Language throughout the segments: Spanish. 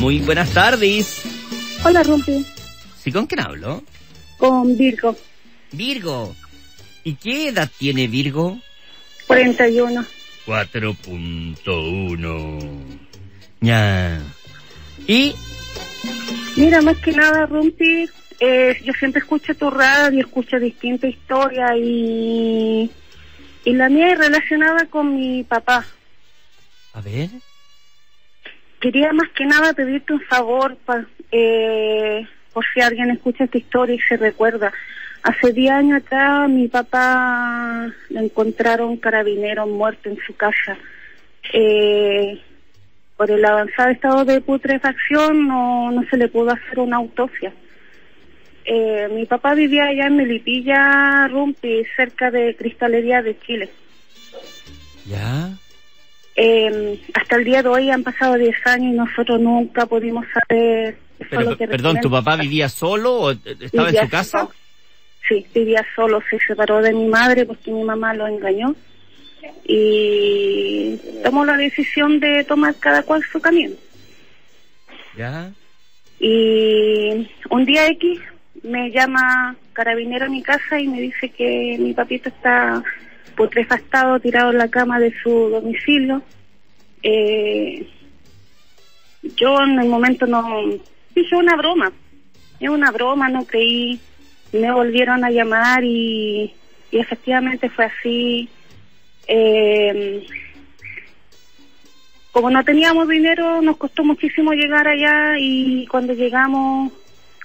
Muy buenas tardes. Hola, Rumpi. ¿Sí con quién hablo? Con Virgo, Virgo. ¿Y qué edad tiene Virgo? 41. 4.1. Ya. ¿Y? Mira, más que nada, Rumpi, eh, yo siempre escucho tu radio, escucho distintas historias y, y la mía es relacionada con mi papá. A ver. Quería más que nada pedirte un favor pa- eh, por si alguien escucha esta historia y se recuerda. Hace 10 años atrás mi papá lo encontraron carabineros muerto en su casa. Eh, por el avanzado estado de putrefacción no, no se le pudo hacer una autopsia. Eh, mi papá vivía allá en Melipilla, Rumpi, cerca de Cristalería de Chile. Ya. Eh, hasta el día de hoy han pasado 10 años y nosotros nunca pudimos saber Pero, que perdón, ¿tu papá vivía solo o eh, estaba en su casa? solo. Sí, vivía solo, se separó de mi madre porque mi mamá lo engañó y tomó la decisión de tomar cada cual su camino. Ya. Y un día X me llama carabinero a mi casa y me dice que mi papito está putrefactado, tirado en la cama de su domicilio. Eh, yo en el momento no... Dije una broma, es una broma, no creí. Me volvieron a llamar y, y efectivamente fue así. Eh, como no teníamos dinero, nos costó muchísimo llegar allá y cuando llegamos,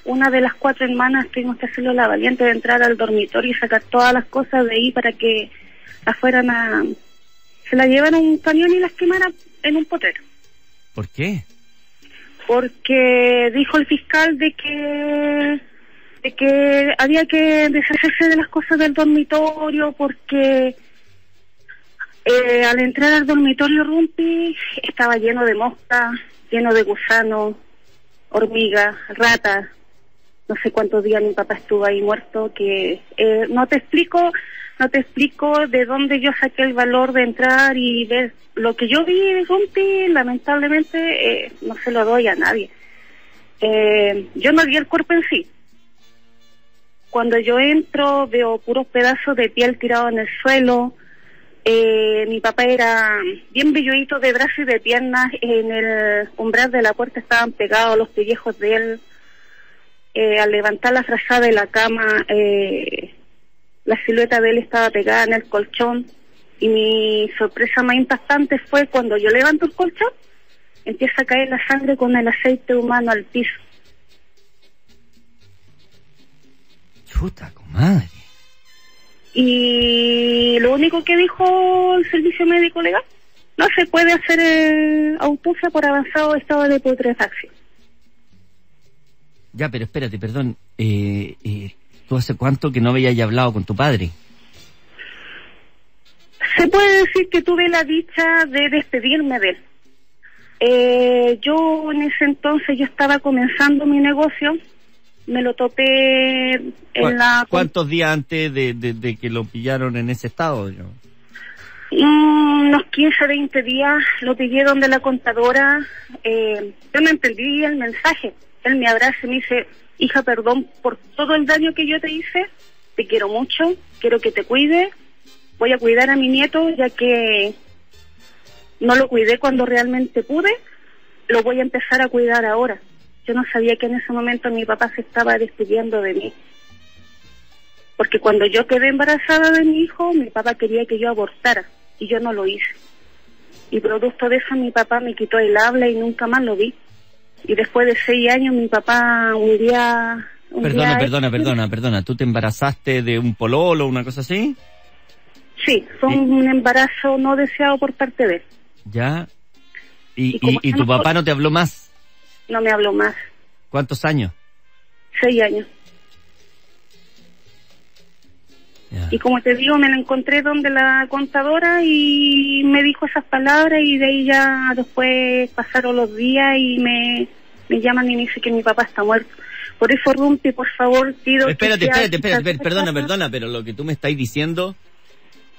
una de las cuatro hermanas tuvimos que hacerlo la valiente de entrar al dormitorio y sacar todas las cosas de ahí para que las fueran a... se las llevaran a un camión y las quemaran en un potero. ¿Por qué? Porque dijo el fiscal de que de que había que deshacerse de las cosas del dormitorio porque eh, al entrar al dormitorio Rumpi estaba lleno de moscas, lleno de gusanos, hormigas, ratas. No sé cuántos días mi papá estuvo ahí muerto, que eh, no te explico, no te explico de dónde yo saqué el valor de entrar y ver lo que yo vi Rumpi, lamentablemente eh, no se lo doy a nadie. Eh, yo no vi el cuerpo en sí. Cuando yo entro veo puros pedazos de piel tirados en el suelo, eh, mi papá era bien velluito de brazos y de piernas. En el umbral de la puerta estaban pegados los pellejos de él. Eh, al levantar la frazada de la cama, eh, la silueta de él estaba pegada en el colchón. Y mi sorpresa más impactante fue cuando yo levanto el colchón, empieza a caer la sangre con el aceite humano al piso. Chuta, comadre. Y lo único que dijo el servicio médico legal, no se puede hacer eh, autopsia por avanzado estado de putrefacción. Ya, pero espérate, perdón. Eh, eh, ¿Tú hace cuánto que no habías hablado con tu padre? Se puede decir que tuve la dicha de despedirme de él. Eh, yo en ese entonces yo estaba comenzando mi negocio, me lo topé en ¿Cuá- la... ¿Cuántos días antes de, de- de que lo pillaron en ese estado? yo? Mm, unos 15, 20 días lo pillé donde la contadora. Eh, yo no entendí el mensaje. Él me abraza y me dice, hija, perdón por todo el daño que yo te hice. Te quiero mucho, quiero que te cuide. Voy a cuidar a mi nieto ya que no lo cuidé cuando realmente pude. Lo voy a empezar a cuidar ahora. Yo no sabía que en ese momento mi papá se estaba despidiendo de mí. Porque cuando yo quedé embarazada de mi hijo, mi papá quería que yo abortara y yo no lo hice. Y producto de eso mi papá me quitó el habla y nunca más lo vi. Y después de seis años mi papá un día... un Perdona, día- perdona, perdona, perdona. ¿Tú te embarazaste de un pololo o una cosa así? Sí, fue Y- un embarazo no deseado por parte de él. ¿Ya? ¿Y, Y tu papá no te habló más? No me habló más. ¿Cuántos años? Seis años. Y como te digo, me la encontré donde la contadora y me dijo esas palabras y de ahí ya después pasaron los días y me, me llaman y me dicen que mi papá está muerto. Por eso, Rumpi, por favor, pido... Espérate, espérate, espérate, espérate, perdona, perdona, pero lo que tú me estás diciendo,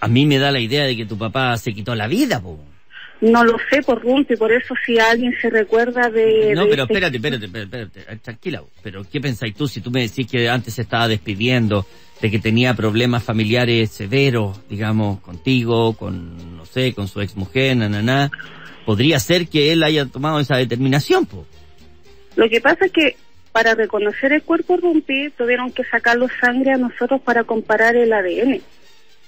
a mí me da la idea de que tu papá se quitó la vida, po. No lo sé por Rumpi, por eso si alguien se recuerda de... No, de pero este- espérate, espérate, espérate, espérate, tranquila. Pero ¿qué pensáis tú si tú me decís que antes se estaba despidiendo, de que tenía problemas familiares severos, digamos, contigo, con, no sé, con su exmujer, na, na, na? Podría ser que él haya tomado esa determinación, po. Lo que pasa es que para reconocer el cuerpo Rumpi tuvieron que sacarlo sangre a nosotros para comparar el ADN.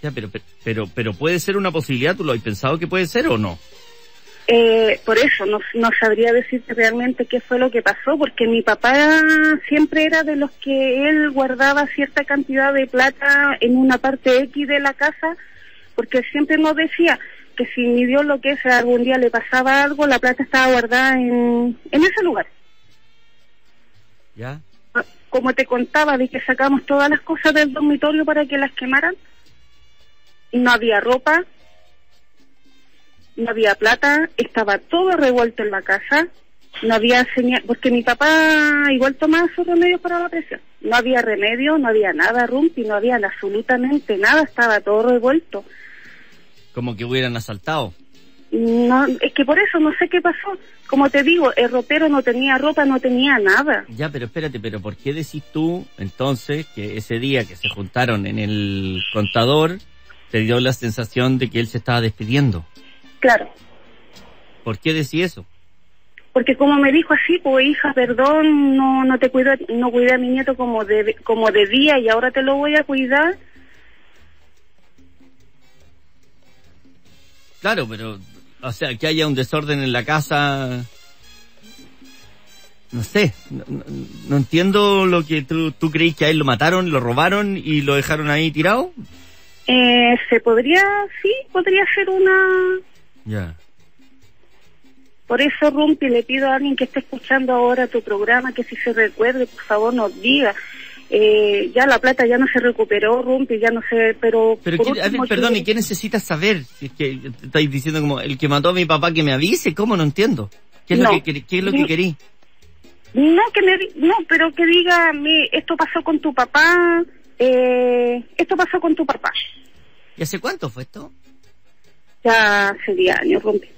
Ya, pero, pero, pero, pero puede ser una posibilidad, ¿tú lo has pensado que puede ser o no? Eh, por eso no, no sabría decirte realmente qué fue lo que pasó, porque mi papá siempre era de los que él guardaba cierta cantidad de plata en una parte X de la casa, porque siempre nos decía que si mi Dios lo que es algún día le pasaba algo, la plata estaba guardada en, en ese lugar. ¿Ya? Como te contaba, de que sacamos todas las cosas del dormitorio para que las quemaran, no había ropa, no había plata, estaba todo revuelto en la casa, no había señal, porque mi papá igual tomaba sus remedios para la presión. No había remedio, no había nada, Rumpi, no había absolutamente nada, estaba todo revuelto. Como que hubieran asaltado. No, es que por eso no sé qué pasó. Como te digo, el ropero no tenía ropa, no tenía nada. Ya, pero espérate, pero ¿por qué decís tú entonces que ese día que se juntaron en el contador te dio la sensación de que él se estaba despidiendo? Claro, ¿Por qué decís eso? porque como me dijo así, pues hija, perdón, no no te cuido, no cuidé a mi nieto como de, como debía y ahora te lo voy a cuidar. Claro, pero, o sea, que haya un desorden en la casa, no sé, no, no- no entiendo lo que tú, tú creís que a él lo mataron, lo robaron y lo dejaron ahí tirado. Eh, se podría, sí, podría ser una... Ya. Por eso, Rumpi, le pido a alguien que esté escuchando ahora tu programa que si se recuerde, por favor, nos diga. Eh, ya la plata ya no se recuperó, Rumpi, ya no sé, pero... Pero, por ¿qué- a ver, último, perdón, que- ¿y qué necesitas saber? Si es que estáis diciendo como, el que mató a mi papá que me avise, ¿cómo? No entiendo. ¿Qué es No. lo que, qué es lo que querí? No, que me, no, pero que diga, mi, esto pasó con tu papá, eh, esto pasó con tu papá. ¿Y hace cuánto fue esto? Ya hace 10 años, Rumpi.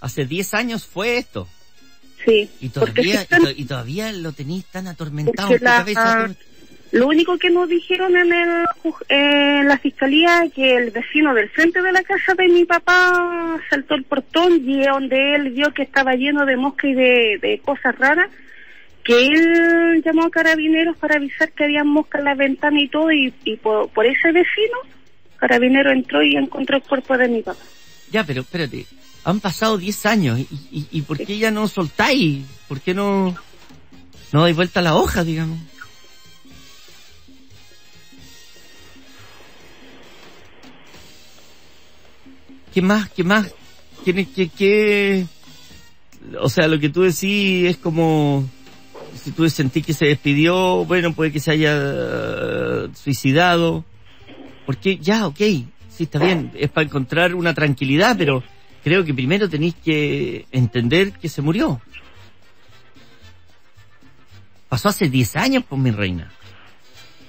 Hace 10 años fue esto. Sí. Y todavía, y, están- to- y todavía lo tenéis tan atormentado Porque en tu la- cabeza. Lo único que nos dijeron en el, en la fiscalía que el vecino del frente de la casa de mi papá saltó el portón y es donde él vio que estaba lleno de mosca y de, de cosas raras, que él llamó a carabineros para avisar que había moscas en la ventana y todo y, y por, por ese vecino, carabinero entró y encontró el cuerpo de mi papá. Ya, pero espérate, han pasado 10 años y, y, y ¿por qué ya no soltáis? ¿Por qué no, no dais vuelta a la hoja, digamos? ¿Qué más? ¿Qué más? ¿Qué, qué, qué? O sea, lo que tú decís es como, si tú sentís que se despidió, bueno, puede que se haya eh, suicidado. Porque ya, ok, sí está bien, es para encontrar una tranquilidad, pero creo que primero tenéis que entender que se murió. Pasó hace 10 años, pues mi reina.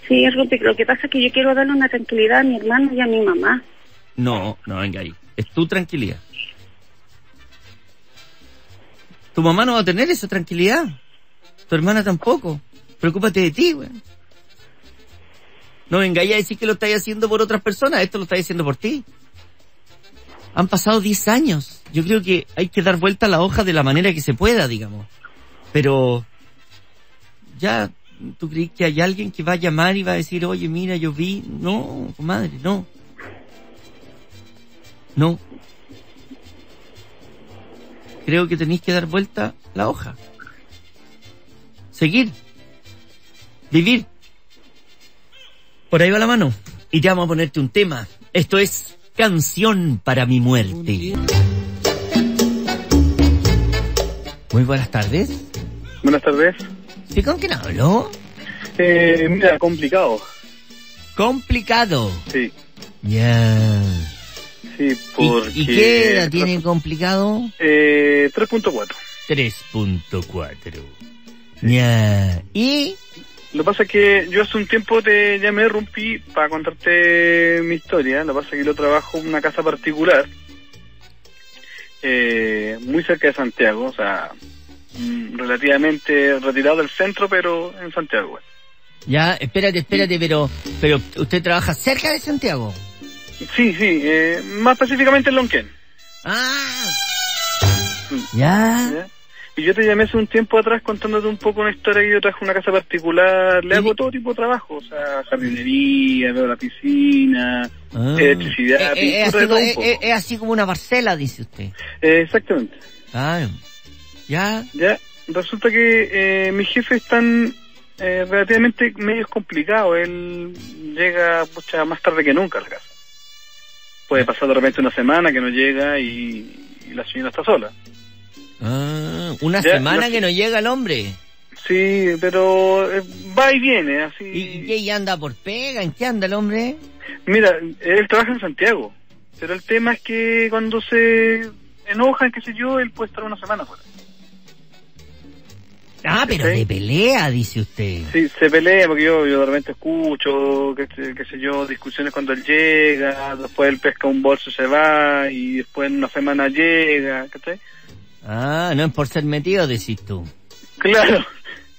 Sí, Rupi, lo que pasa es que yo quiero darle una tranquilidad a mi hermano y a mi mamá. No, no, venga ahí. Es tu tranquilidad. Tu mamá no va a tener esa tranquilidad. Tu hermana tampoco. Preocúpate de ti, güey. No vengáis a decir que lo estáis haciendo por otras personas. Esto lo estáis haciendo por ti. Han pasado 10 años. Yo creo que hay que dar vuelta a la hoja de la manera que se pueda, digamos. Pero ya, ¿tú crees que hay alguien que va a llamar y va a decir, oye, mira, yo vi? No, comadre, no. No. Creo que tenéis que dar vuelta la hoja. Seguir. Vivir. Por ahí va la mano. Y te vamos a ponerte un tema. Esto es Canción para mi muerte. Muy buenas tardes. Buenas tardes. ¿Sí con quién hablo? Eh, mira, complicado. Complicado. Sí, Ya. sí, ¿Y, porque... y qué edad tiene complicado? Eh, 3.4. 3.4. Ya. ¿Y? Lo que pasa es que yo hace un tiempo te llamé, rompí, para contarte mi historia. Lo que pasa es que yo trabajo en una casa particular. eh, muy cerca de Santiago, o sea, mm, relativamente retirado del centro, pero en Santiago. Ya, espérate, espérate, pero, pero usted trabaja cerca de Santiago. Sí, sí, eh, más específicamente en Lonquén. Ah. Ya. ¿ya? Y yo te llamé hace un tiempo atrás contándote un poco una historia que yo traje una casa particular, le hago todo tipo de trabajo, o sea, jardinería, veo la piscina, Ah. electricidad, Eh, eh, pintura, así, de todo un eh, poco. eh, es así como una parcela, dice usted. Eh, exactamente. Ah, ya. Ya, resulta que eh, mis jefes están eh, relativamente medios complicados. Él llega pucha, más tarde que nunca a la casa. Puede pasar de repente una semana que no llega y, y la señora está sola. Ah, una Ya, semana que no llega el hombre. Sí, pero eh, va y viene, así. ¿Y, y anda por pega? ¿En qué anda el hombre? Mira, él trabaja en Santiago, pero el tema es que cuando se enojan, qué sé yo, él puede estar una semana fuera. Ah, pero ¿Sí? de pelea, dice usted. Sí, se pelea porque yo, yo de repente escucho, qué, qué sé yo, discusiones cuando él llega, después él pesca un bolso y se va, y después en una semana llega, ¿cachai? Ah, no es por ser metido, decís tú. Claro,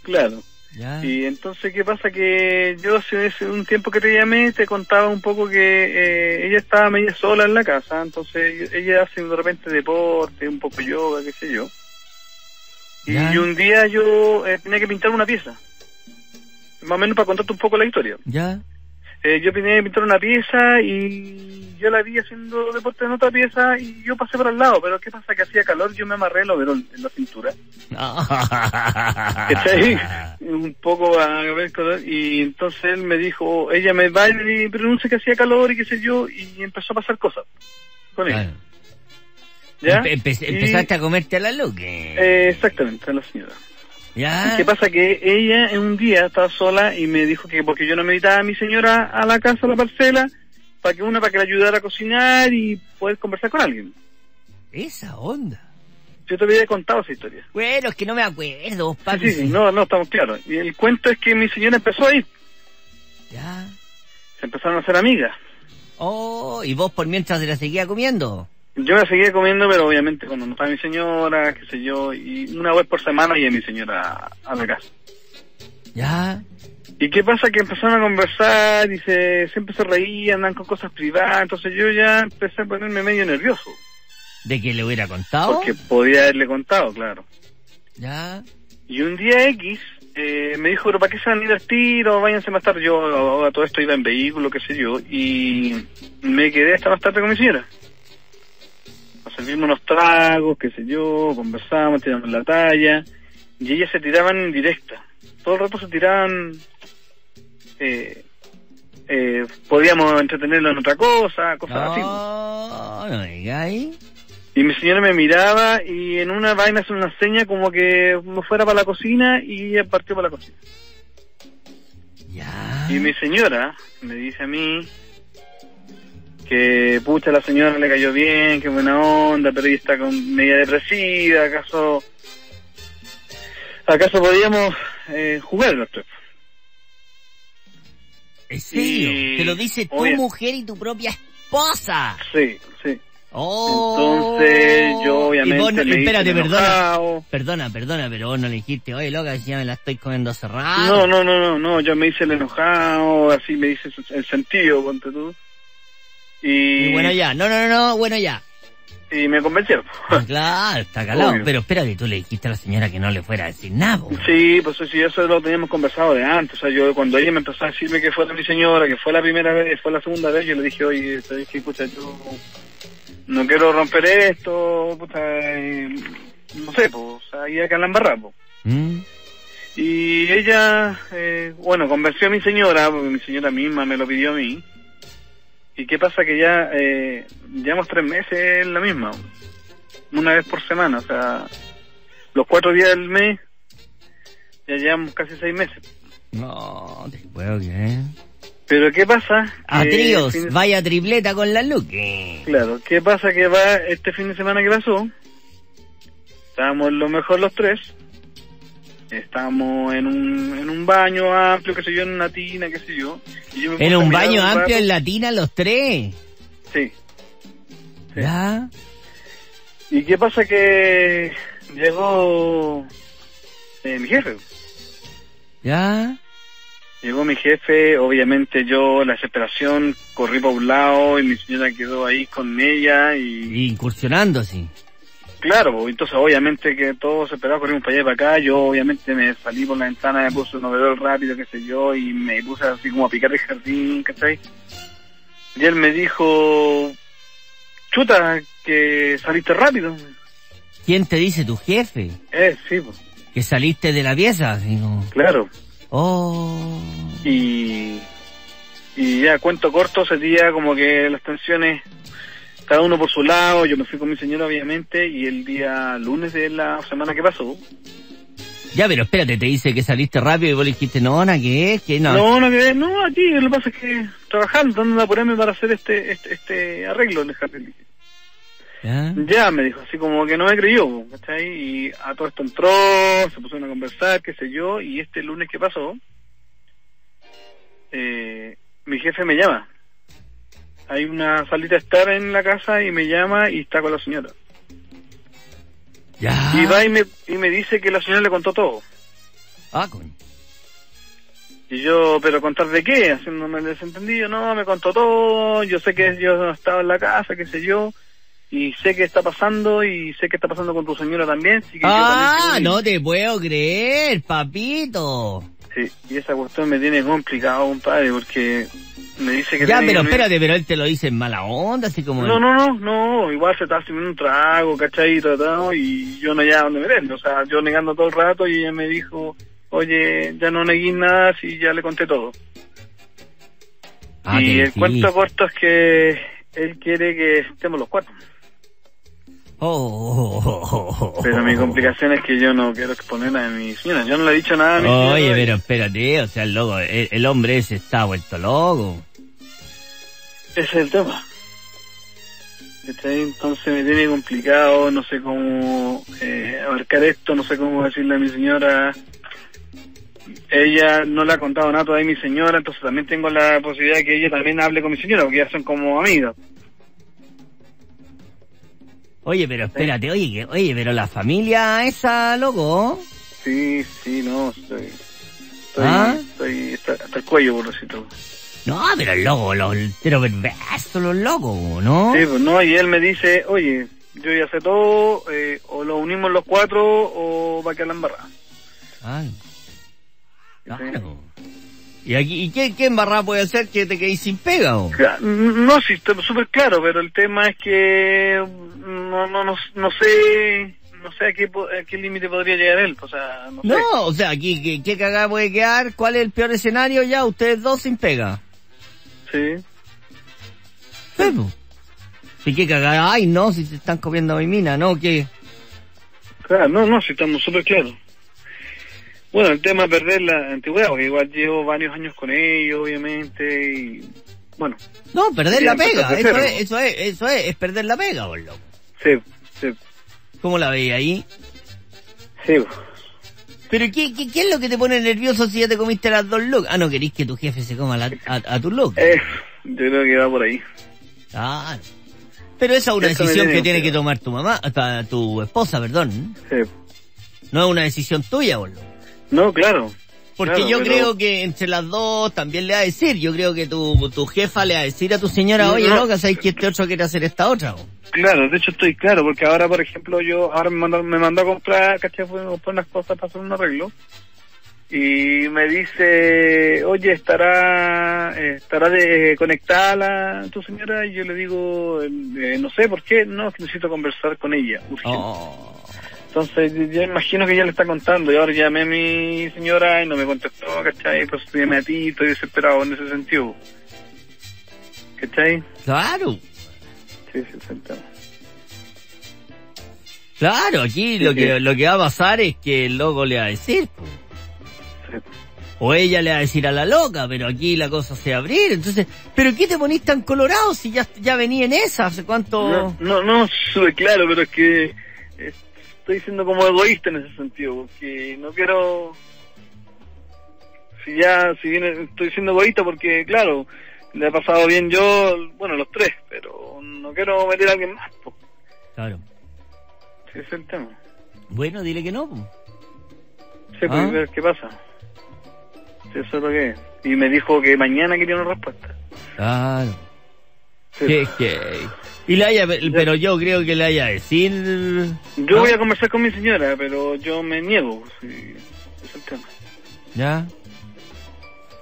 claro. Ya. Y entonces, ¿qué pasa? Que yo hace un tiempo que te llamé, te contaba un poco que eh, ella estaba media sola en la casa, entonces ella hace de repente deporte, un poco yoga, qué sé yo. Y, Ya. y un día yo eh, tenía que pintar una pieza, más o menos para contarte un poco la historia. Ya. Eh, yo tenía que pintar una pieza y yo la vi haciendo deporte en otra pieza y yo pasé por al lado, pero ¿qué pasa? Que hacía calor, yo me amarré el overol en la cintura. ¿Cachai? Un poco a ver cosas, y entonces él me dijo, ella me va y me pronuncia que hacía calor y qué sé yo, y empezó a pasar cosas con ella. Claro. ¿Ya? Empe- empe- Y- empezaste a comerte a la luz. eh, exactamente, a la señora. Ya. ¿Qué pasa? Que ella en un día estaba sola y me dijo que porque yo no me invitaba a mi señora a la casa, a la parcela, para que una, para que la ayudara a cocinar y poder conversar con alguien. Esa onda. Yo te había contado esa historia. Bueno, es que no me acuerdo, papi. sí, sí, no, no, estamos claros. Y el cuento es que mi señora empezó a ir, Ya. se empezaron a hacer amigas. Oh, y vos por mientras se la seguía comiendo. Yo la seguía comiendo, pero obviamente cuando no estaba mi señora, qué sé yo, y una vez por semana iba mi señora a la casa. Ya. ¿Y qué pasa? Que empezaron a conversar y se, siempre se reían, andan con cosas privadas, entonces yo ya empecé a ponerme medio nervioso, ¿De que le hubiera contado? porque podía haberle contado, claro. Ya. Y un día X eh, me dijo, pero ¿para qué se van a ir al tiro? Váyanse más tarde. Yo a, a todo esto iba en vehículo, qué sé yo, y me quedé hasta más tarde con mi señora. A servirme unos tragos, qué sé yo, conversamos, tiramos la talla, y ellas se tiraban en directa. Todo el rato se tiraban... Eh, eh, podíamos entretenerlo en otra cosa, cosas así. No, no digáis. Y mi señora me miraba y en una vaina hace una seña como que me fuera para la cocina y ella partió para la cocina. Ya. Y mi señora me dice a mí que pucha la señora le cayó bien, que buena onda, pero ella está con media depresiva, acaso acaso podíamos eh, jugar los tres. ¿En serio? y- Te lo dice tu Oye. mujer y tu propia esposa. Sí, sí. Oh. Entonces yo obviamente Y vos no- hice espérate, perdona. Perdona, perdona, pero vos no le dijiste, oye, loca, si ya me la estoy comiendo rato. No, no, no, no, no, yo me hice el enojado, así me dice el sentido, ponte tú. Y, Y bueno, ya. No, no, no, no, bueno, ya. y me convencieron. Ah, Claro, está calado. Obvio. Pero espérate, tú le dijiste a la señora que no le fuera a decir nada. Sí, pues sí, eso lo teníamos conversado de antes. O sea, yo cuando ella me empezó a decirme que fue mi señora, que fue la primera vez, fue la segunda vez, yo le dije, oye, ¿sabes qué, pucha, yo no quiero romper esto, puta, eh, no sé, pues, o sea, ahí acá en la embarrada, pues. ¿Mm? Y ella, eh, bueno, convenció a mi señora, porque mi señora misma me lo pidió a mí. ¿Y qué pasa? Que ya eh, llevamos tres meses en la misma, una vez por semana, o sea, los cuatro días del mes, ya llevamos casi seis meses. No, te puedo creer. Pero ¿qué pasa? A Que tríos, fin de- vaya tripleta con la Luque. Claro, ¿qué pasa? Que va este fin de semana que pasó, estábamos en lo mejor los tres, estábamos en un, en un baño amplio, qué sé yo, en una tina, qué sé yo. y yo me puse En un baño un amplio rato. en Latina los tres. Sí. Sí. ¿Ya? ¿Y qué pasa que llegó eh, mi jefe? ¿Ya? Llegó mi jefe, obviamente yo, la desesperación, corrí para un lado y mi señora quedó ahí con ella y Y incursionando así. Claro, entonces obviamente que todos esperaban, corrimos para allá y para acá, yo obviamente me salí por la ventana, me puse un overol rápido, qué sé yo, y me puse así como a picar el jardín, ¿cachai? Y él me dijo, chuta, que saliste rápido. ¿Quién te dice tu jefe? Eh, sí, pues, Que saliste de la pieza, como, claro. oh. y y ya cuento corto ese día como que las tensiones cada uno por su lado yo me fui con mi señora obviamente y el día lunes de la semana que pasó Ya, pero espérate, te dice que saliste rápido y vos le dijiste, no, ¿na qué es? ¿Qué no? no no que no aquí lo que pasa es que trabajando dando a apurarme para hacer este este, este arreglo en el jardín ¿Ya? ya me dijo así como que no me creyó ¿cachai? y a todo esto entró se pusieron a conversar qué sé yo y este lunes que pasó eh, mi jefe me llama hay una salita estar en la casa y me llama y está con la señora. ¿Ya? y va y me, y me dice que la señora le contó todo. Ah, y yo pero contar de qué haciéndome el desentendido. No me contó todo. Yo sé que yo no estaba en la casa qué sé yo. Y sé qué está pasando y sé qué está pasando con tu señora también así que yo Ah, también no te puedo creer, papito. Sí, y esa cuestión me tiene complicado, compadre, porque me dice que... Ya, pero que- espérate, pero él te lo dice en mala onda, así como... No, no, no, no, igual se está haciendo un trago, ¿cachai? Y, tratado, y yo no hallaba dónde meterme, o sea, yo negando todo el rato y ella me dijo, oye, ya no negué nada si ya le conté todo. Ah, y el cuento corto es que él quiere que estemos los cuatro, Oh, oh, oh, oh, oh, pero mi complicación es que yo no quiero exponer a mi señora, yo no le he dicho nada a mi Oye, señora. pero espérate, o sea, el loco, el, el hombre ese está vuelto loco. Ese es el tema. ¿Cachai? Entonces me tiene complicado, no sé cómo eh, abarcar esto, no sé cómo decirle a mi señora. Ella no le ha contado nada todavía a mi señora, entonces también tengo la posibilidad de que ella también hable con mi señora, porque ya son como amigas. Oye, pero espérate, oye, que, oye, pero la familia esa, loco. Sí, sí, no, estoy... Estoy, ¿Ah? estoy hasta, hasta el cuello, decirlo. No, pero el loco, los pero perverso, los locos, ¿no? Sí, pues no, y él me dice, oye, yo ya sé todo, eh, o lo unimos los cuatro o va a quedar la embarrada. Ay. Claro. ¿Y aquí, y qué, qué embarrada puede hacer que te quedes sin pega, o? No, sí, está súper claro, pero el tema es que no, no, no, no sé, no sé a qué, a qué límite podría llegar él, o sea, no sé. O sea, aquí, ¿qué, qué cagada puede quedar? ¿Cuál es el peor escenario ya? Ustedes dos sin pega. Sí, Sí, po. ¿Y qué cagada? Ay, no, si se están comiendo mi mina, ¿no? ¿Qué? claro, no, no, sí estamos súper claros. Bueno, el tema es perder la antigüedad, porque igual llevo varios años con ellos, obviamente, y bueno, No, perder la pega. de Eso es, eso es, eso es, es perder la pega, boludo. sí, sí, ¿Cómo la veis ahí? sí. Pero ¿qué, qué, qué es lo que te pone nervioso si ya te comiste las dos locas? Ah, no querís que tu jefe se coma la- a, a tu loca. Eh, yo creo que va por ahí. Claro. Pero esa es una decisión tiene que tiene que tomar tu mamá, hasta tu esposa, perdón. Sí. No es una decisión tuya, boludo. No, claro. Porque Claro, yo pero- creo que entre las dos también le va a decir, yo creo que tu, tu jefa le va a decir a tu señora, oye, no. loca, ¿sabes que este otro quiere hacer esta otra? bo?" Claro, de hecho estoy claro, porque ahora, por ejemplo, yo ahora me mandó, me mandó a comprar, ¿cachai? A comprar unas cosas para hacer un arreglo. Y me dice, oye, ¿estará eh, estará de, conectada la, tu señora? Y yo le digo, eh, no sé por qué, no, es que necesito conversar con ella. urgente. Oh. Entonces, yo- yo imagino que ella le está contando. Y ahora llamé a mi señora y no me contestó, ¿cachai? Pues llamé a ti, estoy desesperado en ese sentido. ¿Cachai? Claro, Sí, sí, sí. claro, aquí lo que, sí. lo que va a pasar es que el loco le va a decir. Sí. o ella le va a decir a la loca, pero aquí la cosa se va a abrir, entonces, ¿pero qué te ponís tan colorado si ya, ya venía en esa? ¿Hace cuánto? No, no, no, sube claro, pero es que eh, estoy siendo como egoísta en ese sentido, porque no quiero... Si ya, si bien estoy siendo egoísta porque, claro, le ha pasado bien yo, bueno, los tres, pero no quiero meter a alguien más. po. Claro. ese es el tema. Bueno, dile que no. po. Sí, pues, Ah. ver qué pasa. Sí, eso es lo que es. Y me dijo que mañana quería una respuesta. Claro. Sí. Que, que... Y le haya, pero yo creo que le haya decir... Yo ¿Ah? voy a conversar con mi señora, pero yo me niego. Sí, es el tema. ¿Ya?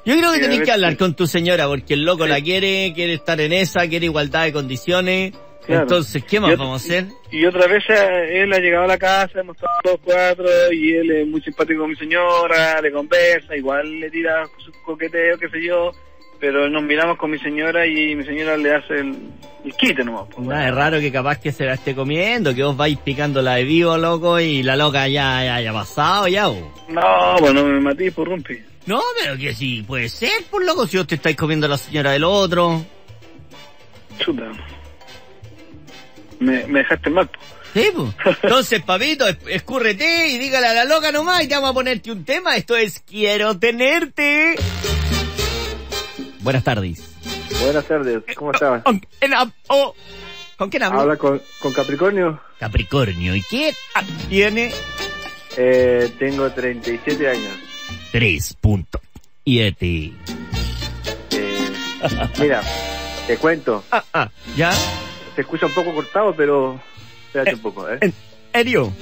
Yo creo que Sí, tenés que hablar con tu señora porque el loco la quiere, quiere estar en esa, quiere igualdad de condiciones. Claro. Entonces, ¿qué más vamos a hacer? Y otra vez eh, él ha llegado a la casa, hemos estado los cuatro, y él es muy simpático con mi señora, le conversa, igual le tira su coqueteo, qué sé yo, pero nos miramos con mi señora y mi señora le hace el, el quite nomás. pues, Nada, es raro que capaz que se la esté comiendo, que vos vais picándola de vivo, loco, y la loca ya ya haya pasado ya, bo. No, bueno, me maté por rumpi. No, pero que sí, puede ser, por loco, si vos te estáis comiendo a la señora del otro. Chuta. Me, me dejaste mal. po. Sí, pues. Entonces, papito, es- escúrrete y dígale a la loca nomás y te vamos a ponerte un tema. Esto es Quiero tenerte. Buenas tardes. Buenas tardes, ¿cómo estás? ¿Con oh, ¿con quién hablo? Habla con, con Capricornio. Capricornio. ¿Y quién ah, tiene? Eh, tengo 37 años. 3.7. Eh, mira, te cuento. Ah, ah, ¿ya? Se escucha un poco cortado, pero... Espérate un poco, ¿eh? ¿En serio?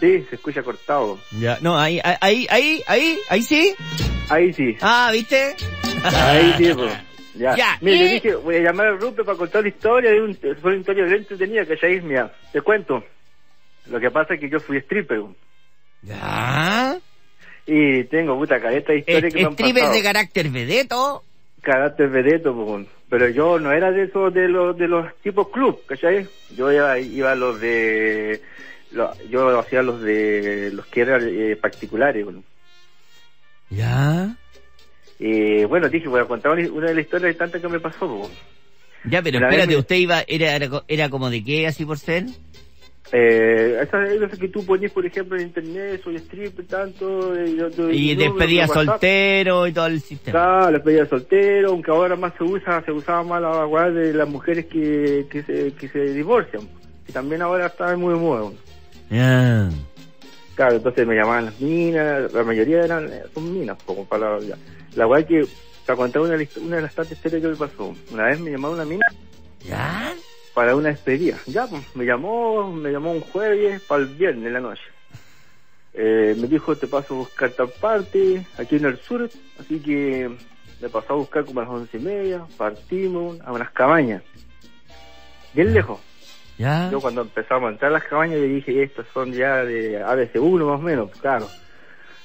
Sí, se escucha cortado. Ya, no, ahí, ahí, ahí, ahí, ahí sí. Ahí sí. Ah, ¿viste? Ahí sí, pues. Ya. Ya, Mira, y- yo dije, voy a llamar al Rupe para contar la historia de un... Fue una historia bien entretenida, ¿cachai? Mira, te cuento. Lo que pasa es que yo fui stripper. Ya. Y tengo puta careta de historia Es- que me han Stripper pasado. de carácter vedeto. carácter vedeto, po, pero yo no era de esos de los de los tipos club, ¿cachai? Yo iba, iba a los de lo- yo hacía los de los que eran eh, particulares, bueno. Ya. Y bueno, dije, voy a contar una, de las historias de tantas que me pasó, po. Ya, pero Una espérate, me- usted iba, era, era, era como de qué, así por ser? Eh, esas que tú pones, por ejemplo, en internet, soy stripper, tanto, y, yo- Y despedía soltero y todo el sistema. Claro, la despedida soltero, aunque ahora más se usa, se usaba más la weá de las mujeres que, que se, que se divorcian. Y también ahora está muy de moda. Ya. Claro, entonces me llamaban las minas, la mayoría eran, son minas, como para la, la weá que te contar una, de las- una de las tantas historias que me pasó. Una vez me llamaba una mina ¿Ya? para una despedida. Ya, pues, me llamó, me llamó un jueves para el viernes en la noche. Eh, me dijo, te paso a buscar tal parte, aquí en el sur, así que me pasó a buscar como a las once y media, partimos a unas cabañas, bien lejos. ¿Ya? Yo cuando empezamos a entrar a las cabañas, le dije, estos son ya de ABC1 más o menos, claro.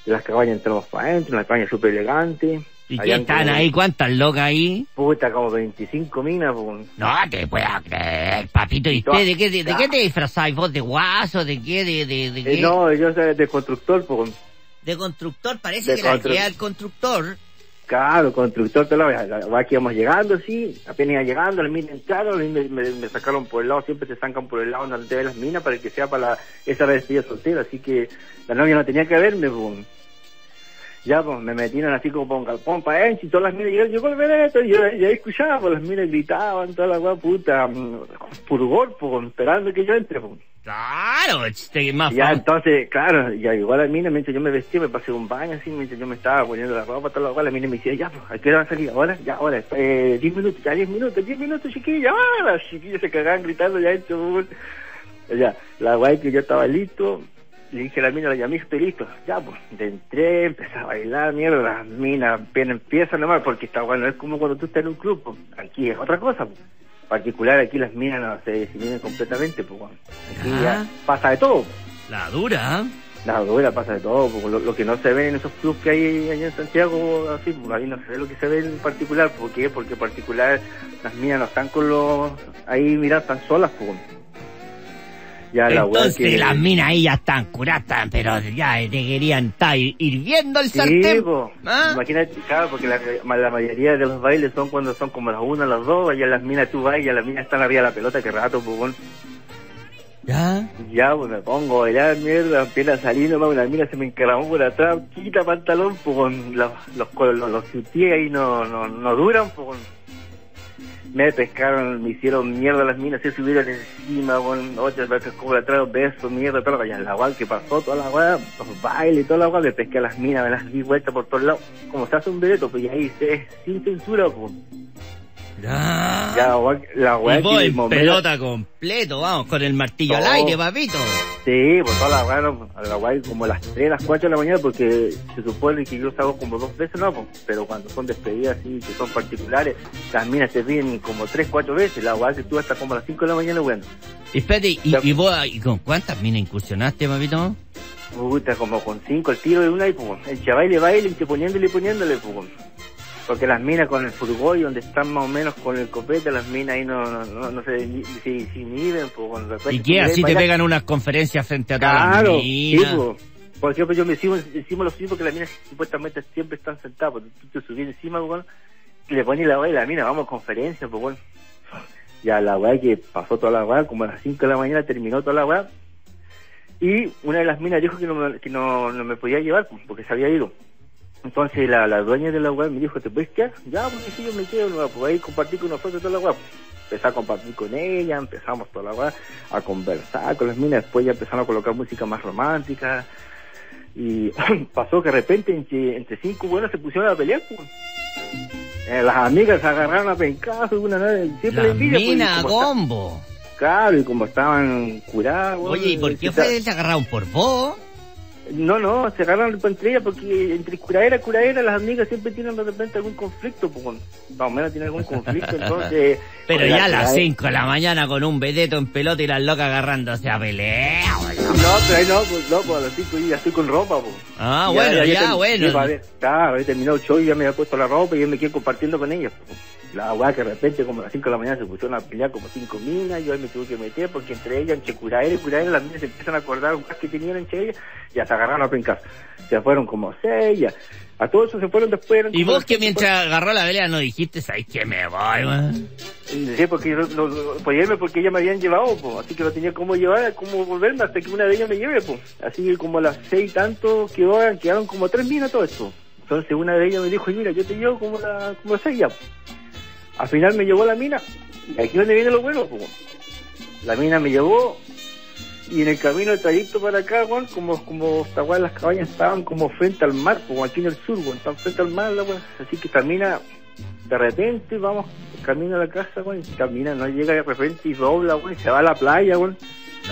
Las cabañas entramos para adentro, una cabaña súper elegante. ¿Y qué están como- ahí? ¿Cuántas locas ahí? Puta, como 25 minas, pues. No te puedo creer, papito. ¿Y usted de qué, de, de qué te disfrazáis vos? ¿De guaso? ¿De qué? ¿De, de, de qué? Eh, no, yo soy de constructor, pues. De constructor, parece De que la constru- idea del constructor. Claro, constructor, la- la- que íbamos llegando, sí, apenas iba llegando, las minas entraron, me, me, me sacaron por el lado, siempre te sacan por el lado donde ve las minas para que sea para la, esa despedida soltera, así que la novia no tenía que verme, pues. Ya, pues, me metieron así como para un galpón para adentro y todas las minas llegaron, llegó el veneto, y yo, y ahí escuchaba, pues las minas gritaban, toda la weá puta, mm, purgor, pues, esperando que yo entre, pues. Claro, este, más Ya, entonces, claro, ya igual a mí, mientras yo me vestía, me pasé un baño así, mientras yo me estaba poniendo la ropa, toda la cual, la mina me decía, ya, pues, ¿a qué hora va a salir? Ahora, ya, ahora, eh, 10 minutos, ya 10 minutos, 10 minutos, chiquilla, ah, las chiquillas se cagaban gritando ya hecho, ya, la guay que yo estaba listo, le dije a la mina, la llamé, estoy listo, ya, pues, te entré, empecé a bailar, mierda, las minas apenas empiezan nomás, porque está bueno, es como cuando tú estás en un club, pues, aquí es otra cosa, pues. Particular, aquí las minas no se desinhiben completamente, pues, bueno. aquí Ah. ya pasa de todo, La dura. ¿eh? la dura pasa de todo, porque lo, lo que no se ve en esos clubes que hay allá en Santiago, así, pues ahí no se ve lo que se ve en particular, ¿por qué? Porque en particular las minas no están con los, ahí mira, están solas, pues. Ya la Entonces que... las minas ahí ya están curadas, pero ya te querían estar hirviendo el sartén. ¿Ah? Imagínate, claro, porque la, la mayoría de los bailes son cuando son como las una, las dos, allá las minas tú vas y ya las minas están arriba de la pelota, que rato, bueno. ¿Ya? Ya, pues me pongo a bailar, mierda, apenas salí nomás, una mina se me encaramó por atrás, quita pantalón, pues con los, los, los, los, los ahí no, no, no duran, pues me pescaron, me hicieron mierda las minas, se subieron encima, con otras veces como atrás, besos, mierda, lo que la guay que pasó, toda la guay, los bailes, toda la guay, me pesqué a las minas, me las di vuelta por todos lados, como se hace un vereto, pues ahí es sin censura, pues. Ya. La guay, la vos que en pelota completo, vamos, con el martillo al aire, papito. Sí, pues toda la a la guay como a las 3, las 4 de la mañana, porque se supone que yo salgo como dos veces, no, pero cuando son despedidas así, que son particulares, las minas te piden como 3, 4 veces, la guay que tú hasta como a las 5 de la mañana, bueno. Y Espérate, ¿y, y vos y con cuántas minas incursionaste, papito? Puta, como con cinco el tiro de una y pues, el chaval le baile y poniéndole y poniéndole, pues. Porque las minas con el furgón donde están más o menos con el copete, las minas ahí no, no, no, no se, se, se inhiben, pues, con ¿Y qué? Así te pegan unas conferencias frente a todas las Claro, sí, minas. pues. Por ejemplo, yo me sigo encima los porque las minas supuestamente siempre están sentadas, pues tú te subís encima, pues, bueno, y le pones la weá y la mina, vamos a conferencia, pues bueno. Ya la weá que pasó toda la weá, como a las 5 de la mañana terminó toda la weá. Y una de las minas dijo que no me, que no, no me podía llevar, pues, porque se había ido. Entonces la, la dueña de la weá me dijo, ¿te puedes quedar? Ya, porque si yo me quedo, no, pues ahí compartir con nosotros toda la weá. Empecé a compartir con ella, empezamos toda la weá a conversar con las minas, después ya empezaron a colocar música más romántica. Y pasó que de repente entre, entre cinco buenas se pusieron a pelear, pues. Eh, las amigas se agarraron a pencazo, una nada, siempre La envidia, pues, mina está- combo. Claro, y como estaban curadas, weón, Oye, ¿y por qué fue se agarraron por vos? No, no, se agarran entre ellas porque entre curadera y curadera las amigas siempre tienen de repente algún conflicto, pues, más o menos tienen algún conflicto, entonces... Pero ya a las curadera- 5 de la mañana con un vedeto en pelota y las locas agarrándose a pelea. No, pero ahí no, pues, no, pues a las 5 ya estoy con ropa, pues. Ah, bueno, ya, term- bueno. sí, vale. Claro, había terminado el show y ya me había puesto la ropa y yo me quedé compartiendo con ellas. pues. La weá que de repente como a las 5 de la mañana se pusieron a pelear como cinco minas, yo ahí me tuve que meter porque entre ellas, entre curaera y curaera, las minas se empiezan a acordar que tenían entre ellas, ya se agarraron a pencar. Se fueron como seis, ya. A todos eso se fueron después. Y vos que mientras agarró la pelea no dijiste, ¿sabes que me voy, man? Sí, porque yo no, podía irme porque ya me habían llevado, pues, así que no tenía cómo llevar, cómo volverme hasta que una de ellas me lleve, pues. Así que como a las seis y tanto quedó, quedaron como tres minas todo esto. Entonces una de ellas me dijo, mira, yo te llevo como la, como seis ya. Al final me llevó la mina, y aquí es donde viene lo bueno, pues. La mina me llevó, y en el camino del trayecto para acá, weón, como, como weá, las cabañas estaban como frente al mar, como aquí en el sur, weón, están frente al mar, la. Así que camina, de repente, vamos, camino a la casa, weón, y camina, no llega de repente y dobla, weón, y se va a la playa.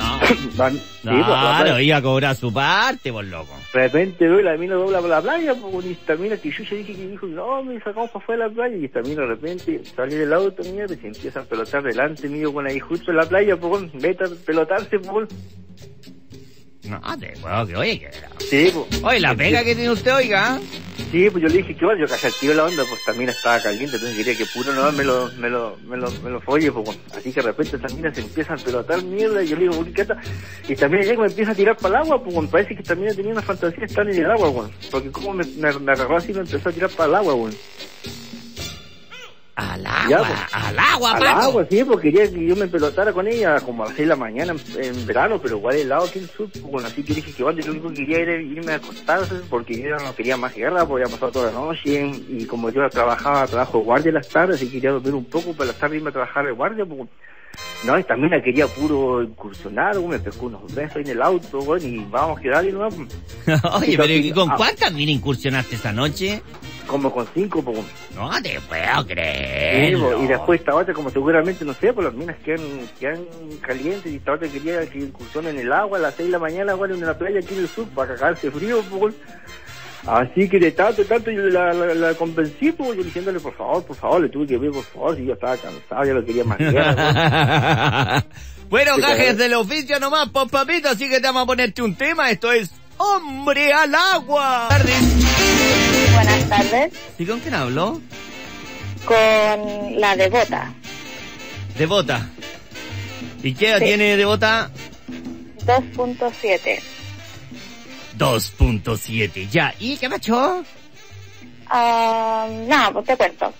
No, Van- sí, pues, claro, iba a cobrar su parte, por loco. De repente veo la mina dobla por la playa, pues, weón, y esta mina que yo ya dije que dijo, no, me sacamos para afuera de la playa, y esta mina de repente sale del auto, mierda, y se empieza a pelotar delante mío, con ahí justo en la playa, pues, vete a pelotarse, pues. No, te puedo que, oye, que... Sí, pues. Oye, la pega que tiene usted, oiga. Sí, pues yo le dije que bueno, yo casi al tiro la onda, pues también estaba caliente, entonces quería que puro no me lo, me lo, me lo, me lo folle, pues bueno. Así que de repente minas se empiezan a pelotar mierda, y yo le digo, ¿qué tal? Y también y me empieza a tirar para el agua, pues bueno, parece que también tenía una fantasía de estar en el agua, bueno. Porque como me, me, me agarró así me empezó a tirar para el agua, bueno. Al agua, Ya, pues. al agua, Al agua, sí, porque quería que yo me pelotara con ella como a las 6 de la mañana en, en verano, pero igual helado aquí en el sur, pues, bueno, así que dije que bueno, yo lo único que quería era irme a acostarse, porque yo no quería más guerra, porque había pasado toda la noche, y como yo trabajaba, trabajo de guardia las tardes, y quería dormir un poco, para las tardes irme a trabajar de guardia, pues, no, y también la quería puro incursionar, me pescó unos besos ahí en el auto, güey, y vamos a quedar y no, Oye, pero ¿y con Ah. cuántas minas incursionaste esta noche? como con cinco, pues, No te puedo creer. y después esta otra, como seguramente, no sé, pues las minas quedan, quedan calientes y esta otra quería que incursión en el agua a las 6 de la mañana, bueno, en una playa aquí en el sur para cagarse frío, pues. Así que de tanto, tanto yo la, la, la convencí, pues, yo diciéndole, por favor, por favor, le tuve que ver, por favor, si yo estaba cansado, ya lo quería pues. bueno, gajes del oficio nomás, pues papito, así que te vamos a ponerte un tema. Esto es Hombre al agua. Tardes. Buenas tardes, ¿Y con quién habló? con la devota, Devota. ¿Y qué Sí. tiene Devota? 2.7. 2.7. Ya. ¿Y qué macho? Ah, no, pues te cuento.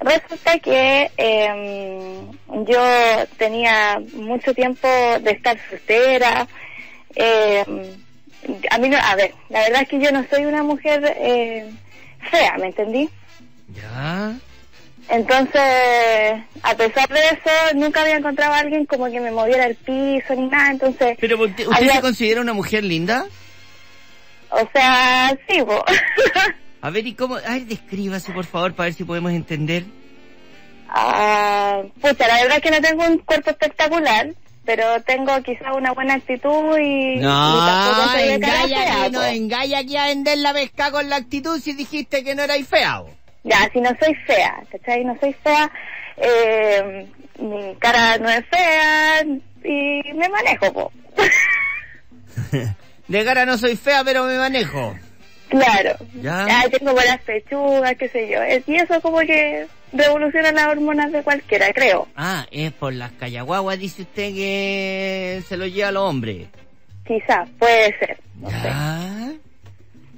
Resulta que em, yo tenía mucho tiempo de estar soltera. em, a mí no, a ver, la verdad es que yo no soy una mujer eh, fea, ¿me entendí? Ya. Entonces, a pesar de eso, nunca había encontrado a alguien como que me moviera el piso ni nada, entonces... Pero ¿usted, se considera una mujer linda? O sea, sí, po. A ver, ¿y cómo? Ay, descríbase, por favor, para ver si podemos entender. Ah, pucha, la verdad es que no tengo un cuerpo espectacular, pero tengo quizá una buena actitud y... y soy de cara fea, po. engalla aquí a vender la pesca con la actitud si dijiste que no erais fea. bo. Ya, si no soy fea, ¿cachai? No soy fea, eh, mi cara no es fea y me manejo, po. De cara no soy fea, pero me manejo. claro. Ya. tengo buenas pechugas, qué sé yo. Y eso como que revoluciona las hormonas de cualquiera, creo. Ah, es por las callaguaguas, dice usted que se lo lleva a los hombres. Quizá, puede ser. No sé. Ya.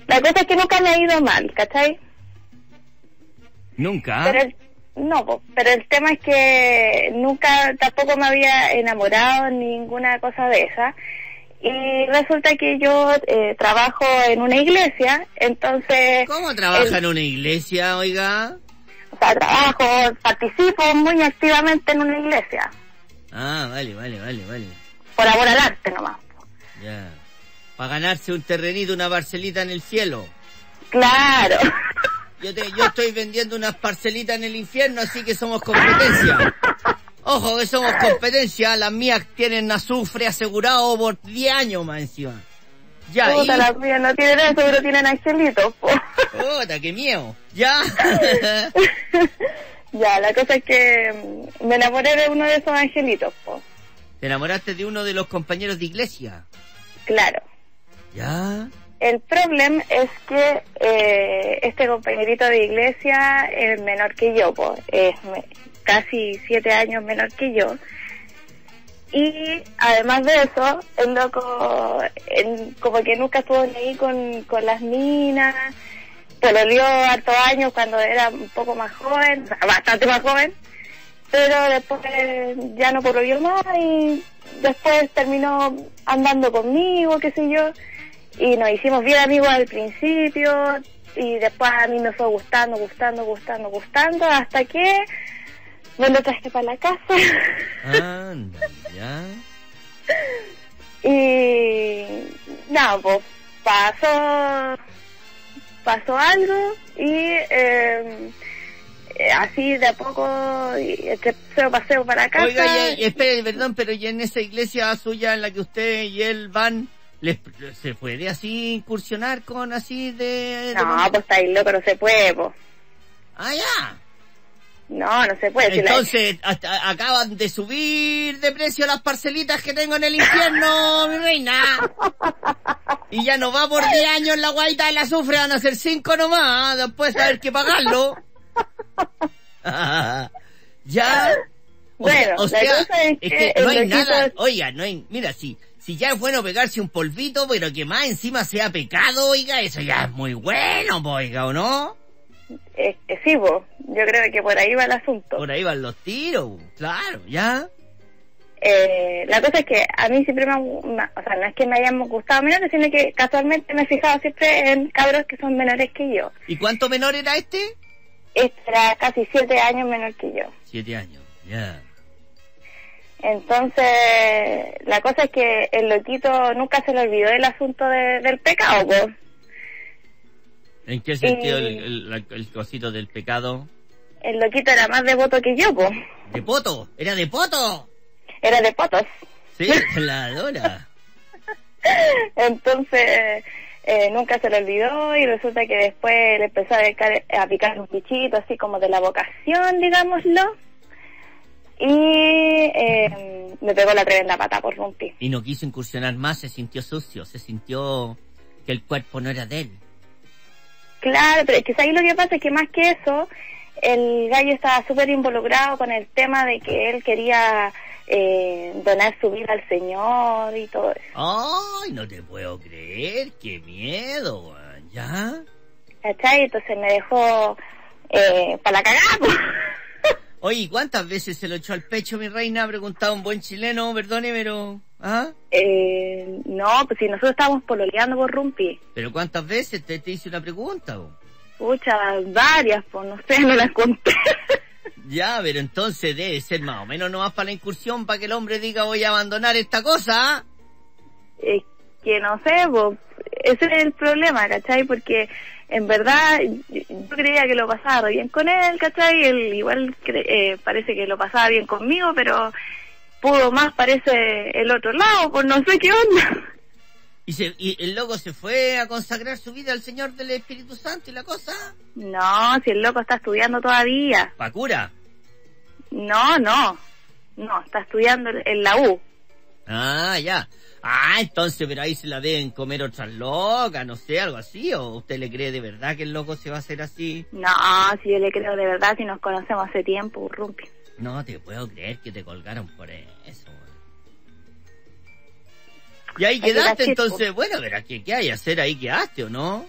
La cosa es que nunca me ha ido mal, ¿cachai? Nunca. Pero el, no, pero el tema es que nunca tampoco me había enamorado ninguna cosa de esa. Y resulta que yo eh, trabajo en una iglesia, entonces... ¿Cómo trabaja el- en una iglesia, oiga? O sea, trabajo, participo muy activamente en una iglesia, Ah, vale, vale, vale, vale. por amor al arte nomás. Ya. Para ganarse un terrenito, una parcelita en el cielo. Claro. Yo, te, yo estoy vendiendo unas parcelitas en el infierno, así que somos competencia. Ojo que somos competencia, las mías tienen azufre asegurado por 10 años más encima. Ya, Puta, y... las mías no tienen eso, pero tienen angelitos, po. Puta, qué miedo. Ya. ya, la cosa es que mm, me enamoré de uno de esos angelitos, po. Te enamoraste de uno de los compañeros de iglesia. Claro. Ya. El problema es que eh, este compañerito de iglesia es menor que yo, pues, es me- casi siete años menor que yo. Y además de eso, el loco, como que nunca estuvo ni ahí con, con las minas, pololeó hartos años cuando era un poco más joven, bastante más joven, pero después ya no pololeó más y después terminó andando conmigo, qué sé yo, y nos hicimos bien amigos al principio y después a mí me fue gustando, gustando, gustando, gustando, hasta que me lo traje para la casa. Anda, ya. Y no, pues pasó, pasó algo y eh, eh, así de a poco, y entre paseo, paseo para casa. Oiga, y, y espere, perdón, pero y en esa iglesia suya en la que usted y él van, les, ¿se puede así incursionar con así de... de- no, pues está ahí loco, no se puede, pues. Ah, ya. No, no se puede. si la- Entonces, hasta acaban de subir de precio las parcelitas que tengo en el infierno, mi reina. Y ya no va por 10 años la guaita de la azufre, van a ser 5 nomás, después a ver que pagarlo. ya. O sea- Bueno, o la sea, es es que no hay nada, es- oiga, no hay, mira, si, si ya es bueno pegarse un polvito, pero que más encima sea pecado, oiga, eso ya es muy bueno, oiga, ¿o no? Eh, sí. Yo creo que por ahí va el asunto. Por ahí van los tiros, claro, ya. Eh, la cosa es que a mí siempre me, ma- o sea, no es que me hayan gustado menores, sino que casualmente me he fijado siempre en cabros que son menores que yo. ¿Y cuánto menor era este? Este era casi siete años menor que yo. Siete años, ya. Entonces, la cosa es que el loquito nunca se le olvidó el asunto de- del pecado, pues. ¿En qué sentido Eh. el, el- la- el cosito del pecado? El loquito era más devoto que yo, pues. ¿De poto? ¿Era de poto? Era de potos. Sí, la adora. Entonces, eh, nunca se le olvidó y resulta que después le empezó a, picar, a picar un bichito así como de la vocación, digámoslo. Y eh, me pegó la tremenda pata por rumpi. Y no quiso incursionar más, se sintió sucio, se sintió que el cuerpo no era de él. Claro, pero es que ahí lo que pasa es que más que eso, el gallo estaba súper involucrado con el tema de que él quería eh, donar su vida al Señor y todo eso. ¡Ay, no te puedo creer! ¡Qué miedo! ¿Ya? ¿Cachai? Entonces me dejó eh, para la cagada. Oye, ¿y ¿cuántas veces se lo echó al pecho mi reina? Ha preguntado un buen chileno, perdone, pero... ¿Ah? eh, no, pues si nosotros estábamos pololeando por rumpi. ¿Pero cuántas veces te, te hice una pregunta? bo? Pucha, varias, pues no sé, no las conté. Ya, pero entonces debe ser más o menos nomás para la incursión para que el hombre diga voy a abandonar esta cosa. ¿ah? Es que no sé, ese es el problema, ¿cachai? Porque en verdad yo creía que lo pasaba bien con él, ¿cachai? Él igual cre- eh, parece que lo pasaba bien conmigo, pero pudo más parece el otro lado, pues no sé qué onda. Y, se, y el loco se fue a consagrar su vida al Señor del Espíritu Santo y la cosa. No, si el loco está estudiando todavía. Pa' cura. No, no. No, está estudiando en la U. Ah, ya. Ah, entonces, pero ahí se la deben comer otras locas, no sé, algo así. ¿O usted le cree de verdad que el loco se va a hacer así? No, si yo le creo de verdad, si nos conocemos hace tiempo, Rumpi. No te puedo creer que te colgaron por eso. Y ahí quedaste, caché, entonces, bueno, verás que qué hay que hacer ahí quedaste, ¿o no?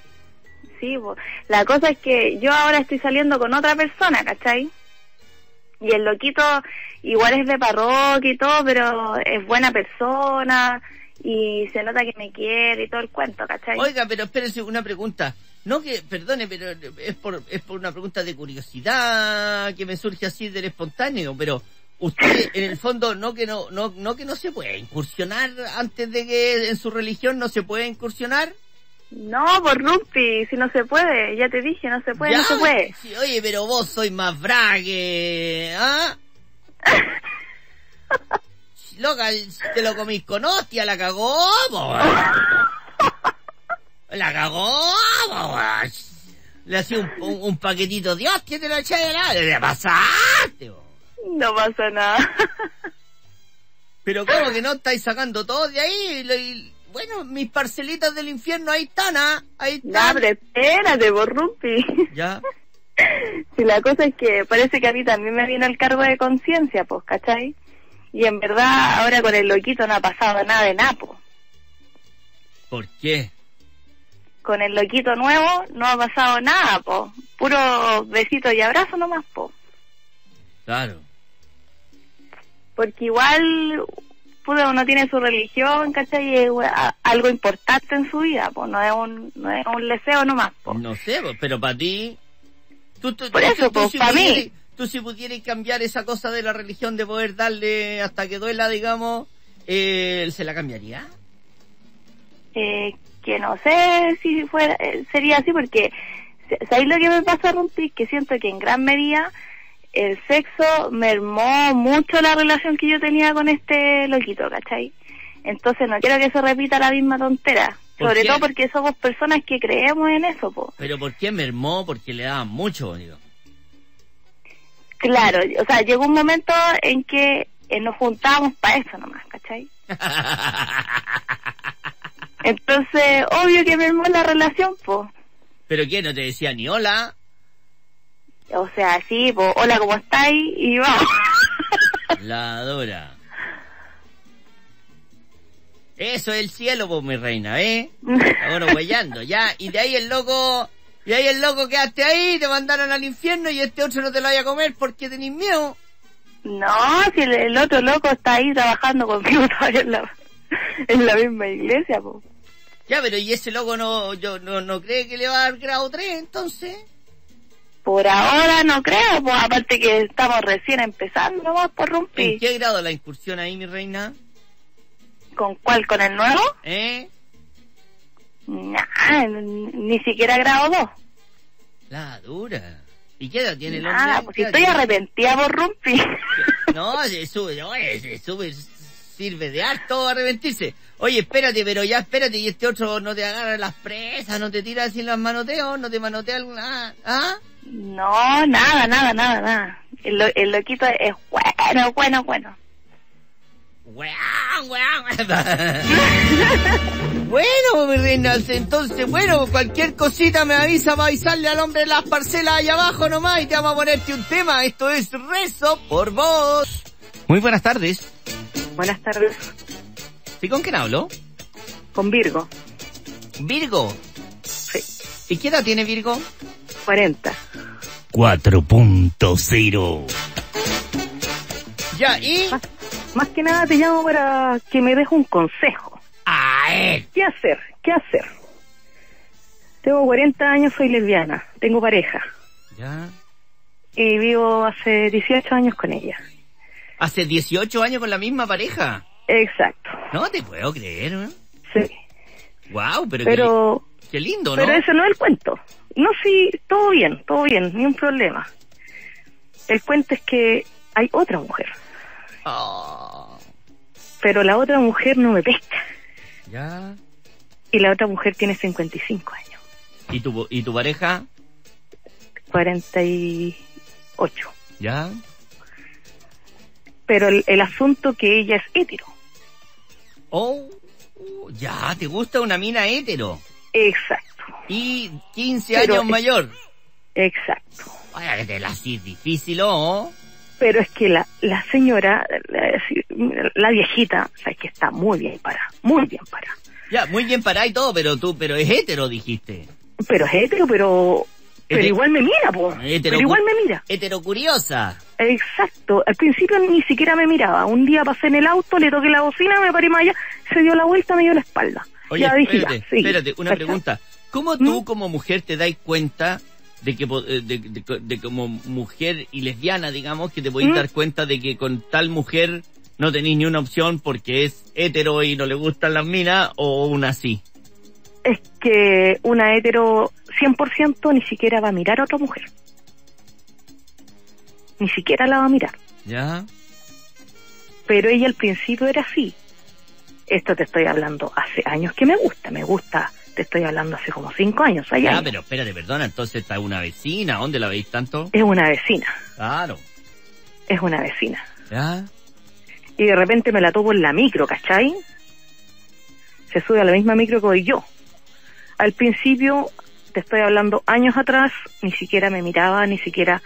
Sí, po. la cosa es que yo ahora estoy saliendo con otra persona, ¿cachai? Y el loquito igual es de parroquia y todo, pero es buena persona y se nota que me quiere y todo el cuento, ¿cachai? Oiga, pero espérese una pregunta. No que, perdone, pero es por, es por una pregunta de curiosidad que me surge así del espontáneo, pero usted en el fondo no que no, no, no que no se puede incursionar antes de que en su religión no se puede incursionar. No, por Rumpi, si no se puede, ya te dije, no se puede, no Ya, se puede. sí, oye, pero vos sois más brague, ¿ah? Loca, te lo comís con hostia, la cagó. La cagó. Le hacía un, un, un paquetito de hostia te lo eché de lado. Le pasaste, po. No pasa nada. Pero ¿cómo que no estáis sacando todo de ahí? Y y- bueno, mis parcelitas del infierno ahí están, ¿ah? Ahí No, están. pero espérate, por Rumpi. Ya. Si la cosa es que parece que a mí también me viene el cargo de conciencia, pues, ¿cachai? Y en verdad ahora con el loquito no ha pasado nada de napo. ¿Por qué? Con el loquito nuevo no ha pasado nada, po. Puro besito y abrazo nomás, po. Claro. Porque igual, pudo, uno tiene su religión, ¿cachai? Y es algo importante en su vida, po. No es un, no es un deseo nomás, po. No sé, po, pero para ti... Tú, tú- Por tú- eso, pues, si pa' mí. Tú si pudieras cambiar esa cosa de la religión de poder darle hasta que duela, digamos, eh, ¿se la cambiaría? Eh, que no sé si fuera, eh, sería así porque, ¿sabéis lo que me pasa, Rumpi? Que siento que en gran medida el sexo mermó mucho la relación que yo tenía con este loquito, ¿cachai? Entonces no quiero que se repita la misma tontera. ¿Por Sobre qué? todo porque somos personas que creemos en eso, po. ¿Pero por qué mermó? Porque le daban mucho, digo. Claro, o sea, llegó un momento en que eh, nos juntábamos para eso nomás, ¿cachai? Entonces, obvio que mermó la relación, po. ¿Pero qué? ¿No te decía ni hola? O sea, sí, po, hola, ¿cómo estáis? Y vamos. La Dora. Eso es el cielo, pues, mi reina, ¿eh? Ahora huellando, ya. Y de ahí el loco... Y ahí el loco quedaste ahí, te mandaron al infierno y este otro no te lo vaya a comer porque tenés miedo. No, si el, el otro loco está ahí trabajando conmigo todavía en la, en la misma iglesia, po. Ya, pero ¿y ese loco no, yo, no, no cree que le va a dar grado 3 entonces? Por ahora no creo, pues aparte que estamos recién empezando nomás por ¿En Rumpi. qué grado la incursión ahí, mi reina? ¿Con cuál? ¿Con el nuevo? ¿Eh? Nah, ni siquiera grado 2. La dura. ¿Y qué edad tiene el hombre? Nada, pues si ¿Qué edad estoy arrepentida por Rumpi. No, se sube, oye, se sube, sirve de harto arrepentirse. Oye, espérate, pero ya espérate, y este otro no te agarra las presas, no te tira así las manoteos, no te manotea alguna, ¿ah? No, nada, nada, nada, nada. El, el loquito es bueno, bueno, bueno. Weón, weón. bueno, entonces, bueno, cualquier cosita me avisa para avisarle al hombre de las parcelas allá abajo nomás y te vamos a ponerte un tema. Esto es Rezo por Vos. Muy buenas tardes. Buenas tardes. ¿Sí con quién hablo? Con Virgo. Virgo. Sí. ¿Y qué edad tiene Virgo? 40. 4.0. Ya, y... Más que nada te llamo para que me dejes un consejo. A. ¿Qué hacer? ¿Qué hacer? Tengo 40 años, soy lesbiana, tengo pareja. Ya. y vivo hace 18 años con ella. Hace 18 años con la misma pareja. Exacto. No te puedo creer, ¿no? Sí. Wow, pero, Pero, qué, qué lindo, ¿no? pero ese no es el cuento. No, sí, todo bien, todo bien, ni un problema. El cuento es que hay otra mujer, Oh, pero la otra mujer no me pesca. Ya. Y la otra mujer tiene 55 años, ¿Y tu, ¿Y tu pareja? 48. Ya. Pero el, el asunto que ella es hetero. Oh, ya, ¿te gusta una mina hetero? Exacto, Y 15 Pero años es- mayor. exacto. Vaya, que te la haces difícil, ¿oh? Pero es que la, la señora, la, la viejita, sabes que está muy bien para, muy bien para. Ya, muy bien parada y todo, pero tú, pero es hetero, dijiste. Pero es hetero, pero, pero Hetero- igual me mira, po. Hetero- Pero igual me mira. Hetero curiosa. Exacto. Al principio ni siquiera me miraba. Un día pasé en el auto, le toqué la bocina, me paré más allá, se dio la vuelta, me dio la espalda. Oye, ya dije, espérate, ya, sí, espérate, una pregunta. ¿Cómo tú ¿Mm? como mujer te das cuenta de que eh, de, de- de como mujer y lesbiana, digamos, que te podés ¿Mm? dar cuenta de que con tal mujer no tenéis ni una opción porque es hetero y no le gustan las minas o una así? Es que una hetero 100% ni siquiera va a mirar a otra mujer. Ni siquiera la va a mirar. ¿Ya? pero ella al principio era así. Esto te estoy hablando hace años que me gusta, me gusta, te estoy hablando hace como cinco años, Ya, años. pero espérate, perdona, entonces está una vecina, ¿dónde la veis tanto? Es una vecina, Claro. es una vecina. ¿Ya? Y de repente me la topo en la micro, ¿cachai? Se sube a la misma micro que voy yo. Al principio, te estoy hablando años atrás, ni siquiera me miraba, ni siquiera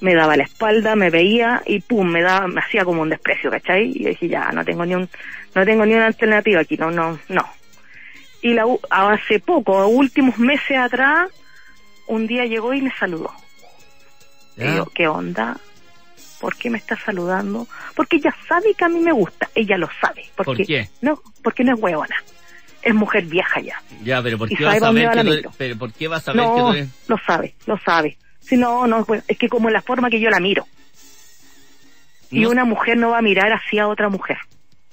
me daba la espalda, me veía y pum, me daba, me hacía como un desprecio, ¿cachai? Y dije, ya, no tengo ni un, no tengo ni una alternativa aquí, no, no, no. Y la, hace poco, últimos meses atrás, un día llegó y me saludó. Y ¿Ya? yo, ¿qué onda? ¿Por qué me está saludando? Porque ella sabe que a mí me gusta, ella lo sabe. Porque, ¿Por qué? No, porque no es huevona. Es mujer vieja ya. Ya, pero ¿por ¿Y qué a va que la tú micro? eres- pero ¿por qué vas a ver que No, tú eres- lo sabe, lo sabe. Si no, no, es que como la forma que yo la miro. Y No- una mujer no va a mirar hacia otra mujer.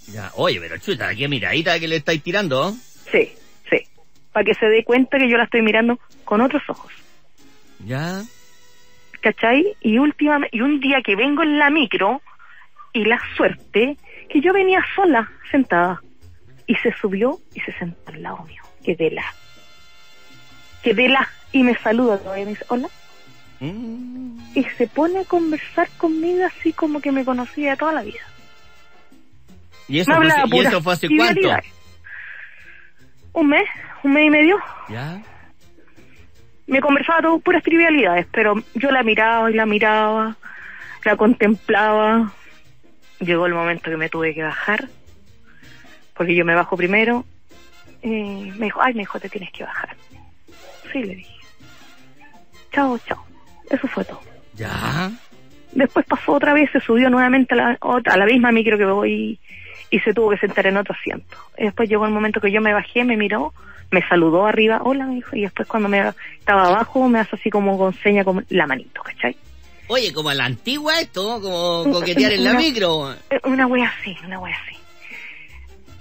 Ya, oye, pero chuta, qué miradita que le estáis tirando. Para que se dé cuenta que yo la estoy mirando con otros ojos. Ya. ¿cachai? Y últimamente, y un día que vengo en la micro, y la suerte, que yo venía sola, sentada, y se subió y se sentó al lado mío. Quedé la. Quedé la. Y me saluda todavía, me dice, hola. Mm. Y se pone a conversar conmigo así como que me conocía toda la vida. ¿Y eso, me fue, ¿y eso fue hace cuánto? Un mes, un mes y medio. Ya. me conversaba todo puras trivialidades, pero yo la miraba y la miraba, la contemplaba. Llegó el momento que me tuve que bajar, porque yo me bajo primero. Y me dijo, ay, me dijo, te tienes que bajar. Sí, le dije. Chao, chao. Eso fue todo. Ya. Después pasó otra vez, se subió nuevamente a la, otra, a la misma micro que voy y se tuvo que sentar en otro asiento. Y después llegó el momento que yo me bajé, me miró, me saludó arriba, hola, me dijo, y después cuando me estaba abajo me hace así como con seña con la manito, ¿cachai? Oye, como a la antigua esto, como coquetear en la Una- micro. Eh, Una wea así, una wea así.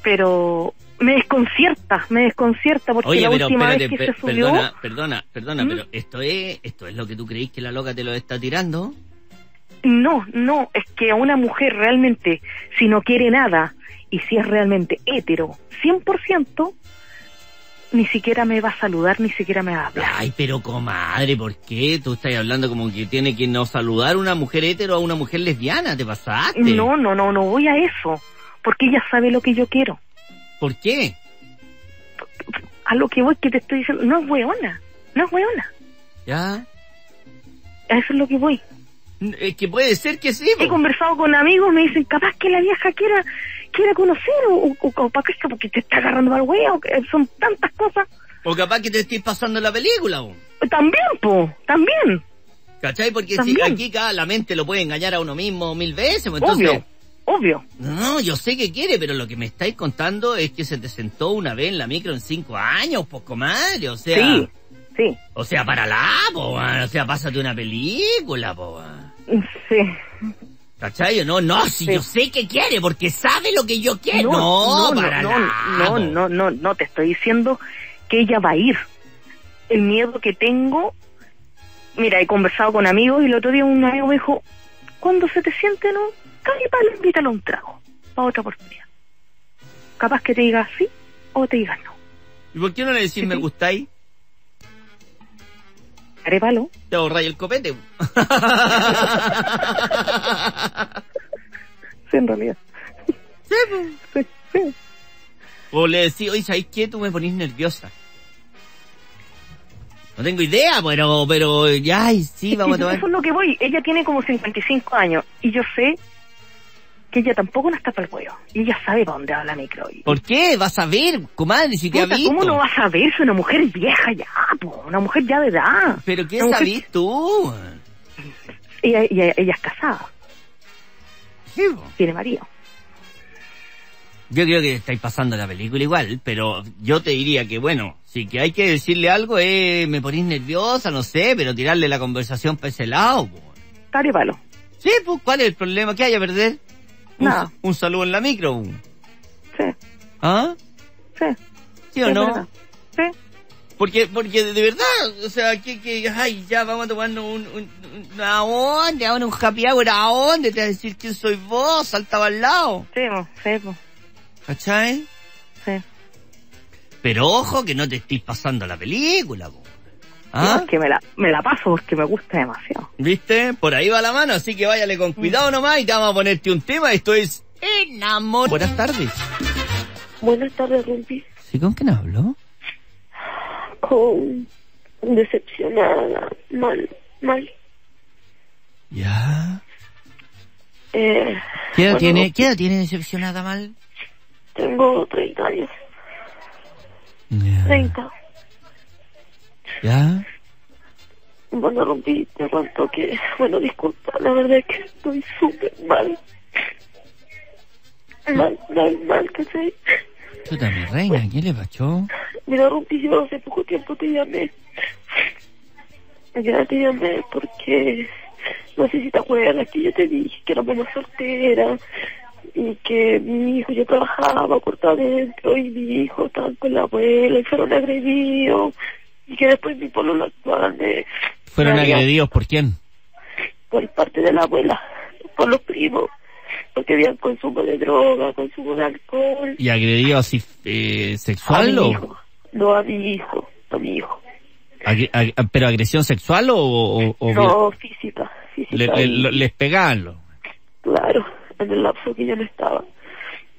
Pero me desconcierta, me desconcierta porque Oye, la pero última espérate, vez que per- se subió... perdona, perdona, perdona, ¿Mm? pero esto es, esto es lo que tú creís que la loca te lo está tirando. No, no, es que a una mujer realmente, si no quiere nada y si es realmente hetero, 100%, ni siquiera me va a saludar, ni siquiera me va a hablar. Ay, pero comadre, ¿por qué? Tú estás hablando como que tiene que no saludar una mujer hetero a una mujer lesbiana, ¿te pasaste? No, no, no, no voy a eso, porque ella sabe lo que yo quiero. ¿Por qué? A lo que voy que te estoy diciendo, no es weona, no es weona, ¿Ya? a eso es lo que voy. Es que puede ser que sí, He po. conversado con amigos, me dicen, capaz que la vieja quiera, quiera conocer, o, o, o para qué, porque te está agarrando al huevo, que son tantas cosas. O capaz que te estés pasando la película, po. También, po, también, ¿cachai? Porque si aquí cada la mente lo puede engañar a uno mismo mil veces, pues entonces... obvio, obvio. No, yo sé que quiere, pero lo que me estáis contando es que se te sentó una vez en la micro en cinco años, pues comadre, o sea... Sí, Sí, O sea, para la, po. O sea, pásate una película, po, weón. Sí. ¿Cachai? No, no, si Sí. yo sé que quiere, porque sabe lo que yo quiero. No, para no, no, no, no, no, te estoy diciendo que ella va a ir. El miedo que tengo, mira, he conversado con amigos y el otro día un amigo me dijo, cuando se te siente, no, cae palo, invítalo a un trago, para otra oportunidad. Capaz que te diga sí o te diga no. ¿Y por qué no le decís me gustáis? Haré palo. Te ahorráis el copete. Sí, en realidad. Sí, sí. o le decís, oye, ¿sabéis qué? Tú me ponís nerviosa. No tengo idea, pero, pero, ya, ay, sí, vamos a Eso tomar. es lo que voy. Ella tiene como 55 años y yo sé que ella tampoco no está para el cuello. Y ella sabe para dónde va la micro. Y, ¿Por qué? Vas a ver, comadre, si te ha visto. ¿Cómo no vas a ver? Es una mujer vieja ya, po, una mujer ya de edad. ¿Pero qué Una mujer- sabís tú? Ella, ella, ella es casada, Sí, tiene marido. Yo creo que estáis pasando la película igual, pero yo te diría que bueno, si que hay que decirle algo, eh, me ponís nerviosa, no sé, pero tirarle la conversación para ese lado. po. Tare palo. Sí, pues, ¿cuál es el problema que hay a perder? Nada. un saludo en la micro. Sí, ¿Ah? sí. ¿Sí o es no? verdad. Sí. Porque, porque de verdad, o sea, que, que, ay, ya vamos a tomarnos un, un, un- ¿a dónde? ¿A un happy hour? ¿A dónde? Te vas a decir quién soy vos, saltaba al lado. Sí, po, sí, po, ¿Cachai? sí. Pero ojo que no te estés pasando la película, po. ¿Ah? es que me la, me la paso porque me gusta demasiado. ¿Viste? Por ahí va la mano, así que váyale con cuidado nomás y te vamos a ponerte un tema. Esto es Enamor. Buenas tardes. Buenas tardes, Rumpi. ¿Sí con quién hablo? Con decepcionada, mal, mal. Ya. Eh, ¿Qué edad bueno, tiene, qué edad tiene decepcionada mal? Tengo 30 años, Ya. 30. ¿Ya? Bueno, Rumpi, te cuento que, bueno, disculpa, la verdad es que estoy súper mal. Mal, mal, mal, ¿cachai? Chuta, mi reina, ¿qué le pasó? Mira, Rumpi, yo hace poco tiempo te llamé. Ya te llamé porque no sé si te acuerdas que yo te dije que era mamá soltera y que mi hijo yo trabajaba cortado adentro y mi hijo estaba con la abuela y fueron agredidos y que después mi pueblo actual me ¿Fueron me había- agredidos por quién? por parte de la abuela, por los primos, porque habían consumo de droga, consumo de alcohol. ¿Y agredidos así eh, A sexual mi o...? hijo, no a mi hijo, a mi hijo. agre- ag- ¿Pero agresión sexual o...? o- o No, física, física. le- le- lo- les pegaban? lo- Claro, en el lapso que yo no estaba.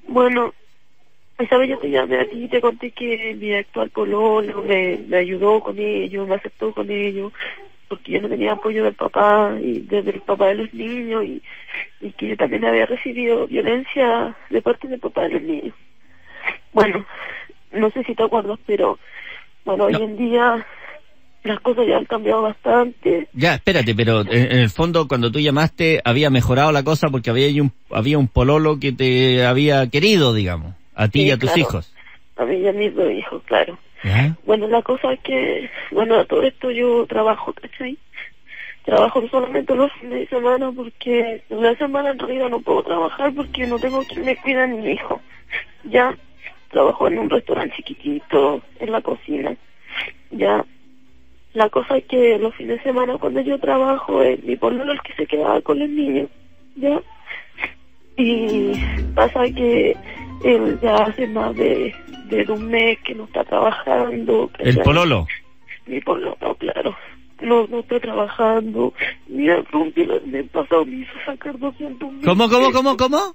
Bueno, esa vez yo te llamé a ti y te conté que mi actual pololo me, me ayudó con ellos, me aceptó con ellos, porque yo no tenía apoyo del papá y desde el papá de los niños y, y que yo también había recibido violencia de parte del papá de los niños. Bueno, no sé si te acuerdas, pero bueno, hoy en día las cosas ya han cambiado bastante. Ya, espérate, pero en, en el fondo cuando tú llamaste había mejorado la cosa porque había un, había un pololo que te había querido, digamos, a ti Sí, y a tus claro. hijos. A mí y a mis dos hijos, claro. Bueno, la cosa es que, bueno, a todo esto yo trabajo, ¿cachai? Trabajo solamente los fines de semana porque la semana en realidad no puedo trabajar porque no tengo quien me cuida ni mi hijo. Ya trabajo en un restaurante chiquitito, en la cocina. Ya, la cosa es que los fines de semana cuando yo trabajo, es mi pololo el que se quedaba con los niños. Ya, y pasa que él ya hace más de, de un mes que no está trabajando. El pololo. Mi pololo, claro. No, no está trabajando. Mira, el mes pasado me hizo sacar 200 mil ¿Cómo, cómo, cómo, cómo?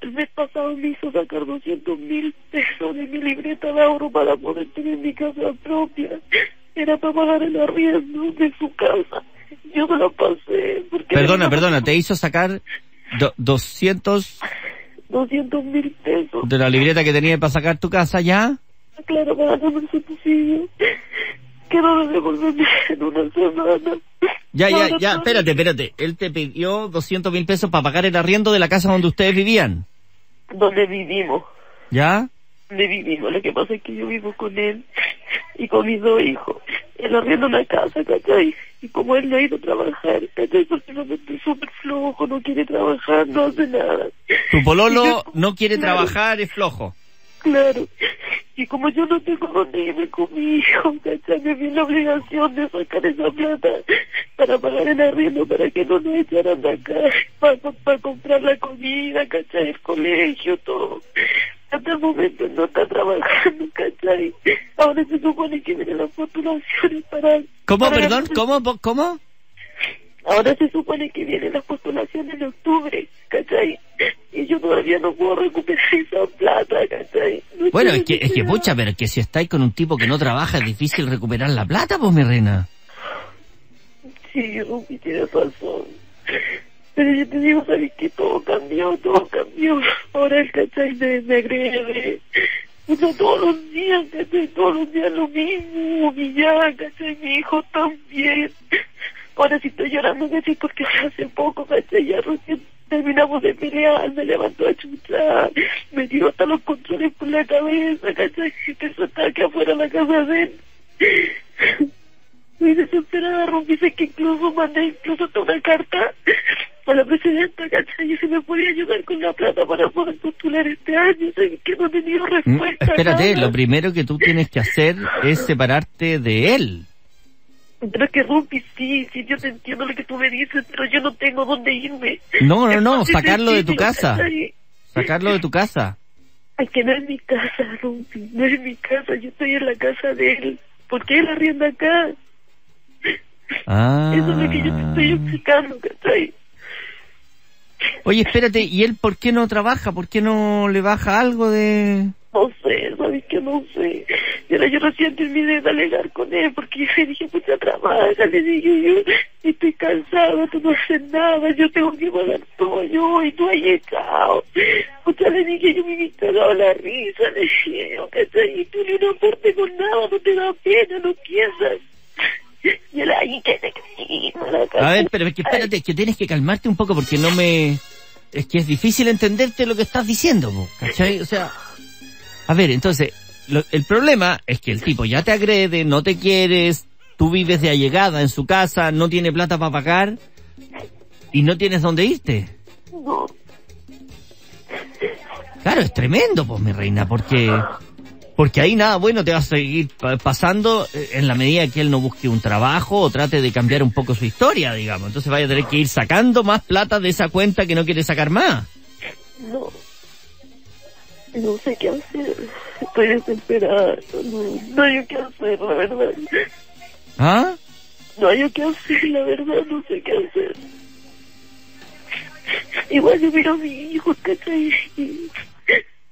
El mes pasado me hizo sacar 200 mil pesos de mi libreta de ahorro para poder tener mi casa propia. Era para pagar el arriendo de su casa. Yo se lo pasé. Porque Perdona, perdona, te hizo sacar do- 200 200 mil pesos. de la libreta que tenía para sacar tu casa, ¿ya? Claro, para no su bolsillo. Quiero devolverme en una semana. Ya, ya, ya, espérate, espérate. Él te pidió 200 mil pesos para pagar el arriendo de la casa donde ustedes vivían, Donde vivimos. ¿ya? Donde vivimos. Lo que pasa es que yo vivo con él y con mis dos hijos. Él arrienda una casa, ¿cachai? Y como él no ha ido a trabajar, ¿cachai? Porque no es súper flojo, no quiere trabajar, no hace nada. Tu pololo yo- no quiere Claro. trabajar, es flojo. Claro. Y como yo no tengo dónde irme con mi hijo, ¿cachai? Me vi la obligación de sacar esa plata para pagar el arriendo, para que no nos echaran de acá, para, para comprar la comida, ¿cachai? El colegio, todo. Hasta el momento no está trabajando, ¿cachai? Ahora se supone que vienen las postulaciones para... ¿Cómo, para- perdón? ¿Cómo? ¿Cómo? Ahora se supone que vienen las postulaciones en octubre, ¿cachai? Y yo todavía no puedo recuperar esa plata, ¿cachai? No Bueno, es que, es que pucha, pero que si estáis con un tipo que no trabaja es difícil recuperar la plata, pues mi reina. Sí, Rupi, tienes razón. Pero yo te digo, ¿sabes que Todo cambió, todo cambió. Ahora el cachai me, me agrede. Uno todos los días, cachai, todos los días lo mismo, humillar, cachai, mi hijo también. Ahora sí estoy llorando, cachai, porque hace poco, cachai, ya recién terminamos de pelear, me levantó a chuchar, me tiró hasta los controles por la cabeza, cachai, que eso está aquí afuera de la casa de él. Muy desesperada, dice que incluso mandé incluso hasta una carta a la presidenta, ¿cachai? Y si me podía ayudar con la plata para poder postular este año, que no he tenido Mm, respuesta. Espérate, nada. lo primero que tú tienes que hacer es separarte de él. Pero que Rumpi, sí, sí, yo te entiendo lo que tú me dices, pero yo no tengo dónde irme. No, no, Es no, sacarlo de tu casa. Sacarlo de tu casa. Ay, que no es mi casa, Rumpi, no es mi casa, yo estoy en la casa de él. ¿Por qué él arrienda acá? Ah. Eso es lo que yo te estoy explicando, ¿cachai? Oye, espérate, ¿y él por qué no trabaja? ¿Por qué no le baja algo de...? No sé, sabes que no sé. Y ahora yo recién terminé de alegar con él porque yo le dije, pucha, trabaja, le dije yo, estoy cansada, tú no haces nada, yo tengo que pagar todo yo y tú has llegado. Pucha, le dije, yo me he cagado la risa, le dije yo, ¿cachai? Y tú ni un aporte con nada, no te da pena, no piensas. A ver, pero es que espérate, es que tienes que calmarte un poco porque no me... Es que es difícil entenderte lo que estás diciendo, po, ¿cachai? O sea... A ver, entonces, lo- el problema es que el tipo ya te agrede, no te quieres, tú vives de allegada en su casa, no tiene plata para pagar y no tienes dónde irte. No, Claro, es tremendo, pues mi reina, porque porque ahí nada bueno te va a seguir pa- pasando eh, en la medida que él no busque un trabajo o trate de cambiar un poco su historia, digamos. Entonces vaya a tener que ir sacando más plata de esa cuenta que no quiere sacar más. no. No sé qué hacer. Estoy desesperada. No, no hay qué hacer, la verdad. ¿Ah? No hay qué hacer, la verdad, no sé qué hacer. Igual yo miro a mi hijo, ¿cachai? Y,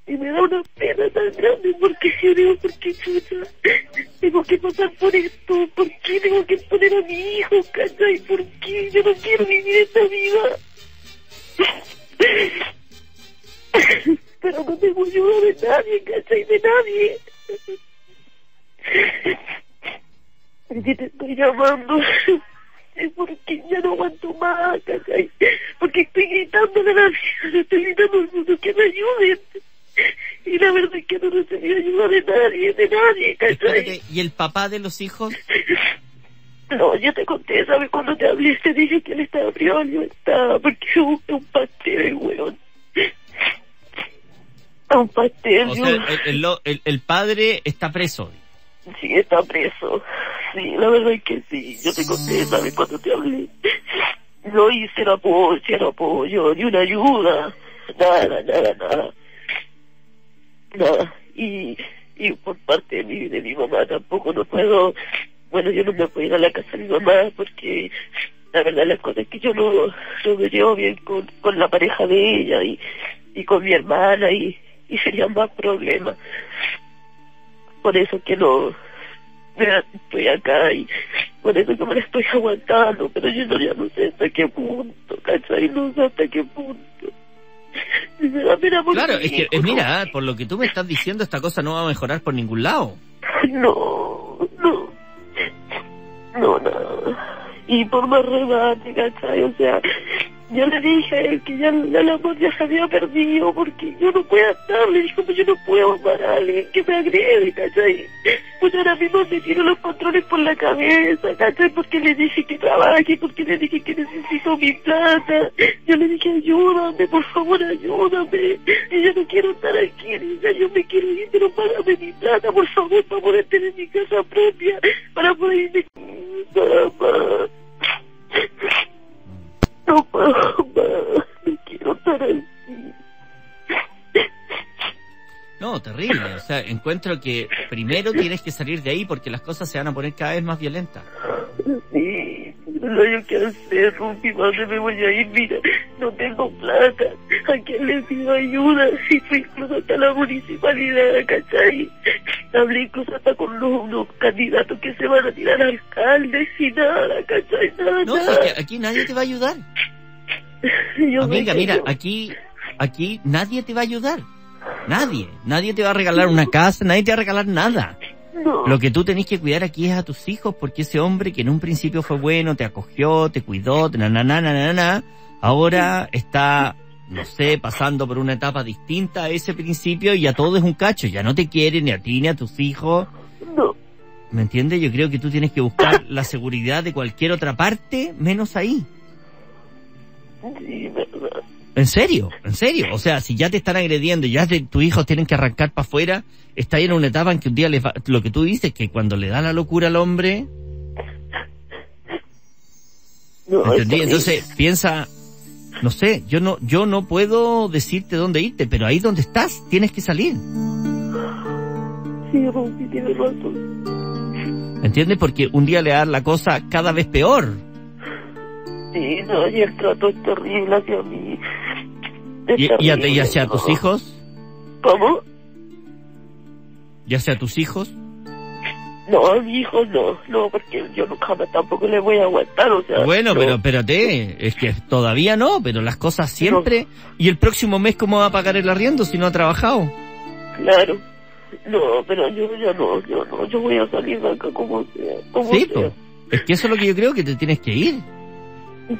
y me da una pena tan grande porque digo, ¿por qué chucha? Tengo que pasar por esto, ¿por Espérate, ¿y el papá de los hijos? No, yo te conté, ¿sabes? Cuando te hablé, te dije que él estaba privado, yo estaba, porque yo busqué un pastel, weón. A un pastel, O sea, el, el lo- el- el padre está preso. Sí, está preso. Sí, la verdad es que sí. Yo te conté, ¿sabes? Cuando te hablé. No hice el apoyo, el apoyo, ni una ayuda. Nada, nada, nada. Nada. Y, y por parte de mi, de mi mamá tampoco no puedo... Bueno, yo no me puedo ir a la casa de mi mamá porque la verdad las cosas es que yo no, no me llevo bien con, con la pareja de ella y, y con mi hermana y, y serían más problemas por eso que no estoy acá y por eso que me la estoy aguantando pero yo no, ya no sé hasta qué punto ¿cachai? no sé hasta qué punto Claro, es que, ¿no? mira, por lo que tú me estás diciendo, esta cosa no va a mejorar por ningún lado. no no no nada y por más ¿cachai? o sea yo le dije que ya, el amor ya se había perdido porque yo no puedo estar, le dijo pues yo no puedo amar a que me agrede, ¿cachai? Pues ahora mismo me tiro los controles por la cabeza, ¿cachai? Porque le dije que trabaje, porque le dije que necesito mi plata, yo le dije ayúdame, por favor ayúdame, y yo no quiero estar aquí, niña, yo me quiero ir, pero págame mi plata, por favor, para poder tener mi casa propia, para poder irme mamá. No. No, terrible. O sea, encuentro que primero tienes que salir de ahí porque las cosas se van a poner cada vez más violentas. Sí, no sé qué hacer, Rupi, ¿dónde me voy a ir? Mira, no tengo plata. ¿A quién le pido ayuda? Si fui incluso hasta la municipalidad, ¿cachai? Hablé incluso hasta con los, unos candidatos que se van a tirar alcaldes y nada, ¿cachai? Nada, No, nada. es que aquí nadie te va a ayudar. Yo Amiga, mira, aquí, aquí nadie te va a ayudar. Nadie. Nadie te va a regalar una casa, nadie te va a regalar nada. No, Lo que tú tenés que cuidar aquí es a tus hijos, porque ese hombre que en un principio fue bueno, te acogió, te cuidó, te na, na, na, na, na, na, ahora está, no sé, pasando por una etapa distinta a ese principio y ya todo es un cacho, ya no te quiere ni a ti ni a tus hijos. no. ¿Me entiendes? Yo creo que tú tienes que buscar la seguridad de cualquier otra parte, menos ahí. Sí, verdad. En serio, en serio. O sea, si ya te están agrediendo y ya te- tus hijos tienen que arrancar para afuera, está ahí en una etapa en que un día les va, lo que tú dices, que cuando le da la locura al hombre, No, ¿entendí? Entonces piensa, no sé, yo no, yo no puedo decirte dónde irte, pero ahí donde estás tienes que salir. Sí, razón. ¿Entiendes? Porque un día le va a dar la cosa cada vez peor. Sí, no, y el trato es terrible hacia mí. Y, y, a- y hacia tus hijos, ¿Cómo? y hacia tus hijos, No, a mi hijo no, no, porque yo nunca tampoco le voy a aguantar, o sea. Bueno, no. pero espérate, es que todavía no, pero las cosas siempre. ¿Y el próximo mes cómo va a pagar el arriendo si no ha trabajado? Claro. No, pero yo ya no, yo no, yo voy a salir de acá como sea, como Sí, sea. po. Es que eso es lo que yo creo que te tienes que ir.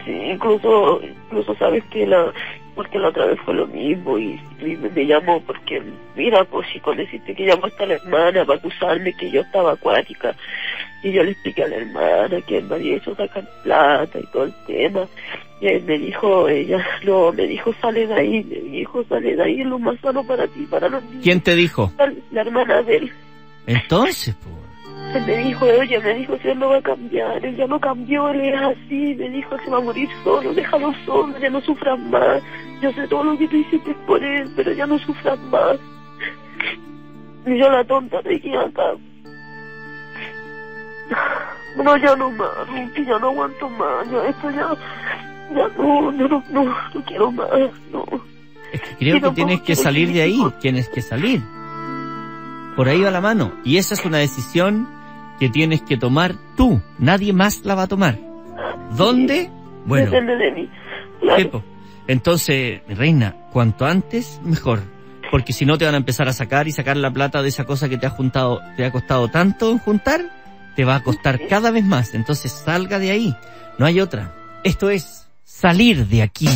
Sí, incluso, incluso sabes que la, porque la otra vez fue lo mismo y, y me, me llamó porque, mira, pues si con decirte que llamó hasta la hermana para acusarme que yo estaba acuática y yo le expliqué a la hermana que había hecho sacar plata y todo el tema y él me dijo, ella, no, me dijo sale de ahí, me dijo sale de ahí, es lo más sano para ti, para los niños. ¿Quién te dijo? La hermana de él. Entonces, pues. Él me dijo, oye, me dijo, si él no va a cambiar, él ya no cambió, él es así, me dijo, él se va a morir solo, déjalo solo, ya no sufras más. Yo sé todo lo que tú hiciste por él, pero ya no sufras más. Y yo la tonta de aquí acá. No, ya no más, Rupi, ya no aguanto más, ya esto ya, ya no, yo no, no, no quiero más, no. Es que creo que tienes que salir de ahí, tienes que salir. Por ahí va la mano. Y esa es una decisión que tienes que tomar tú. Nadie más la va a tomar. ¿Dónde? Bueno, Depende de mí. Claro. Pepo. Entonces, mi reina, cuanto antes, mejor. Porque si no te van a empezar a sacar y sacar la plata de esa cosa que te ha juntado, te ha costado tanto juntar, te va a costar cada vez más. Entonces salga de ahí. No hay otra. Esto es salir de aquí.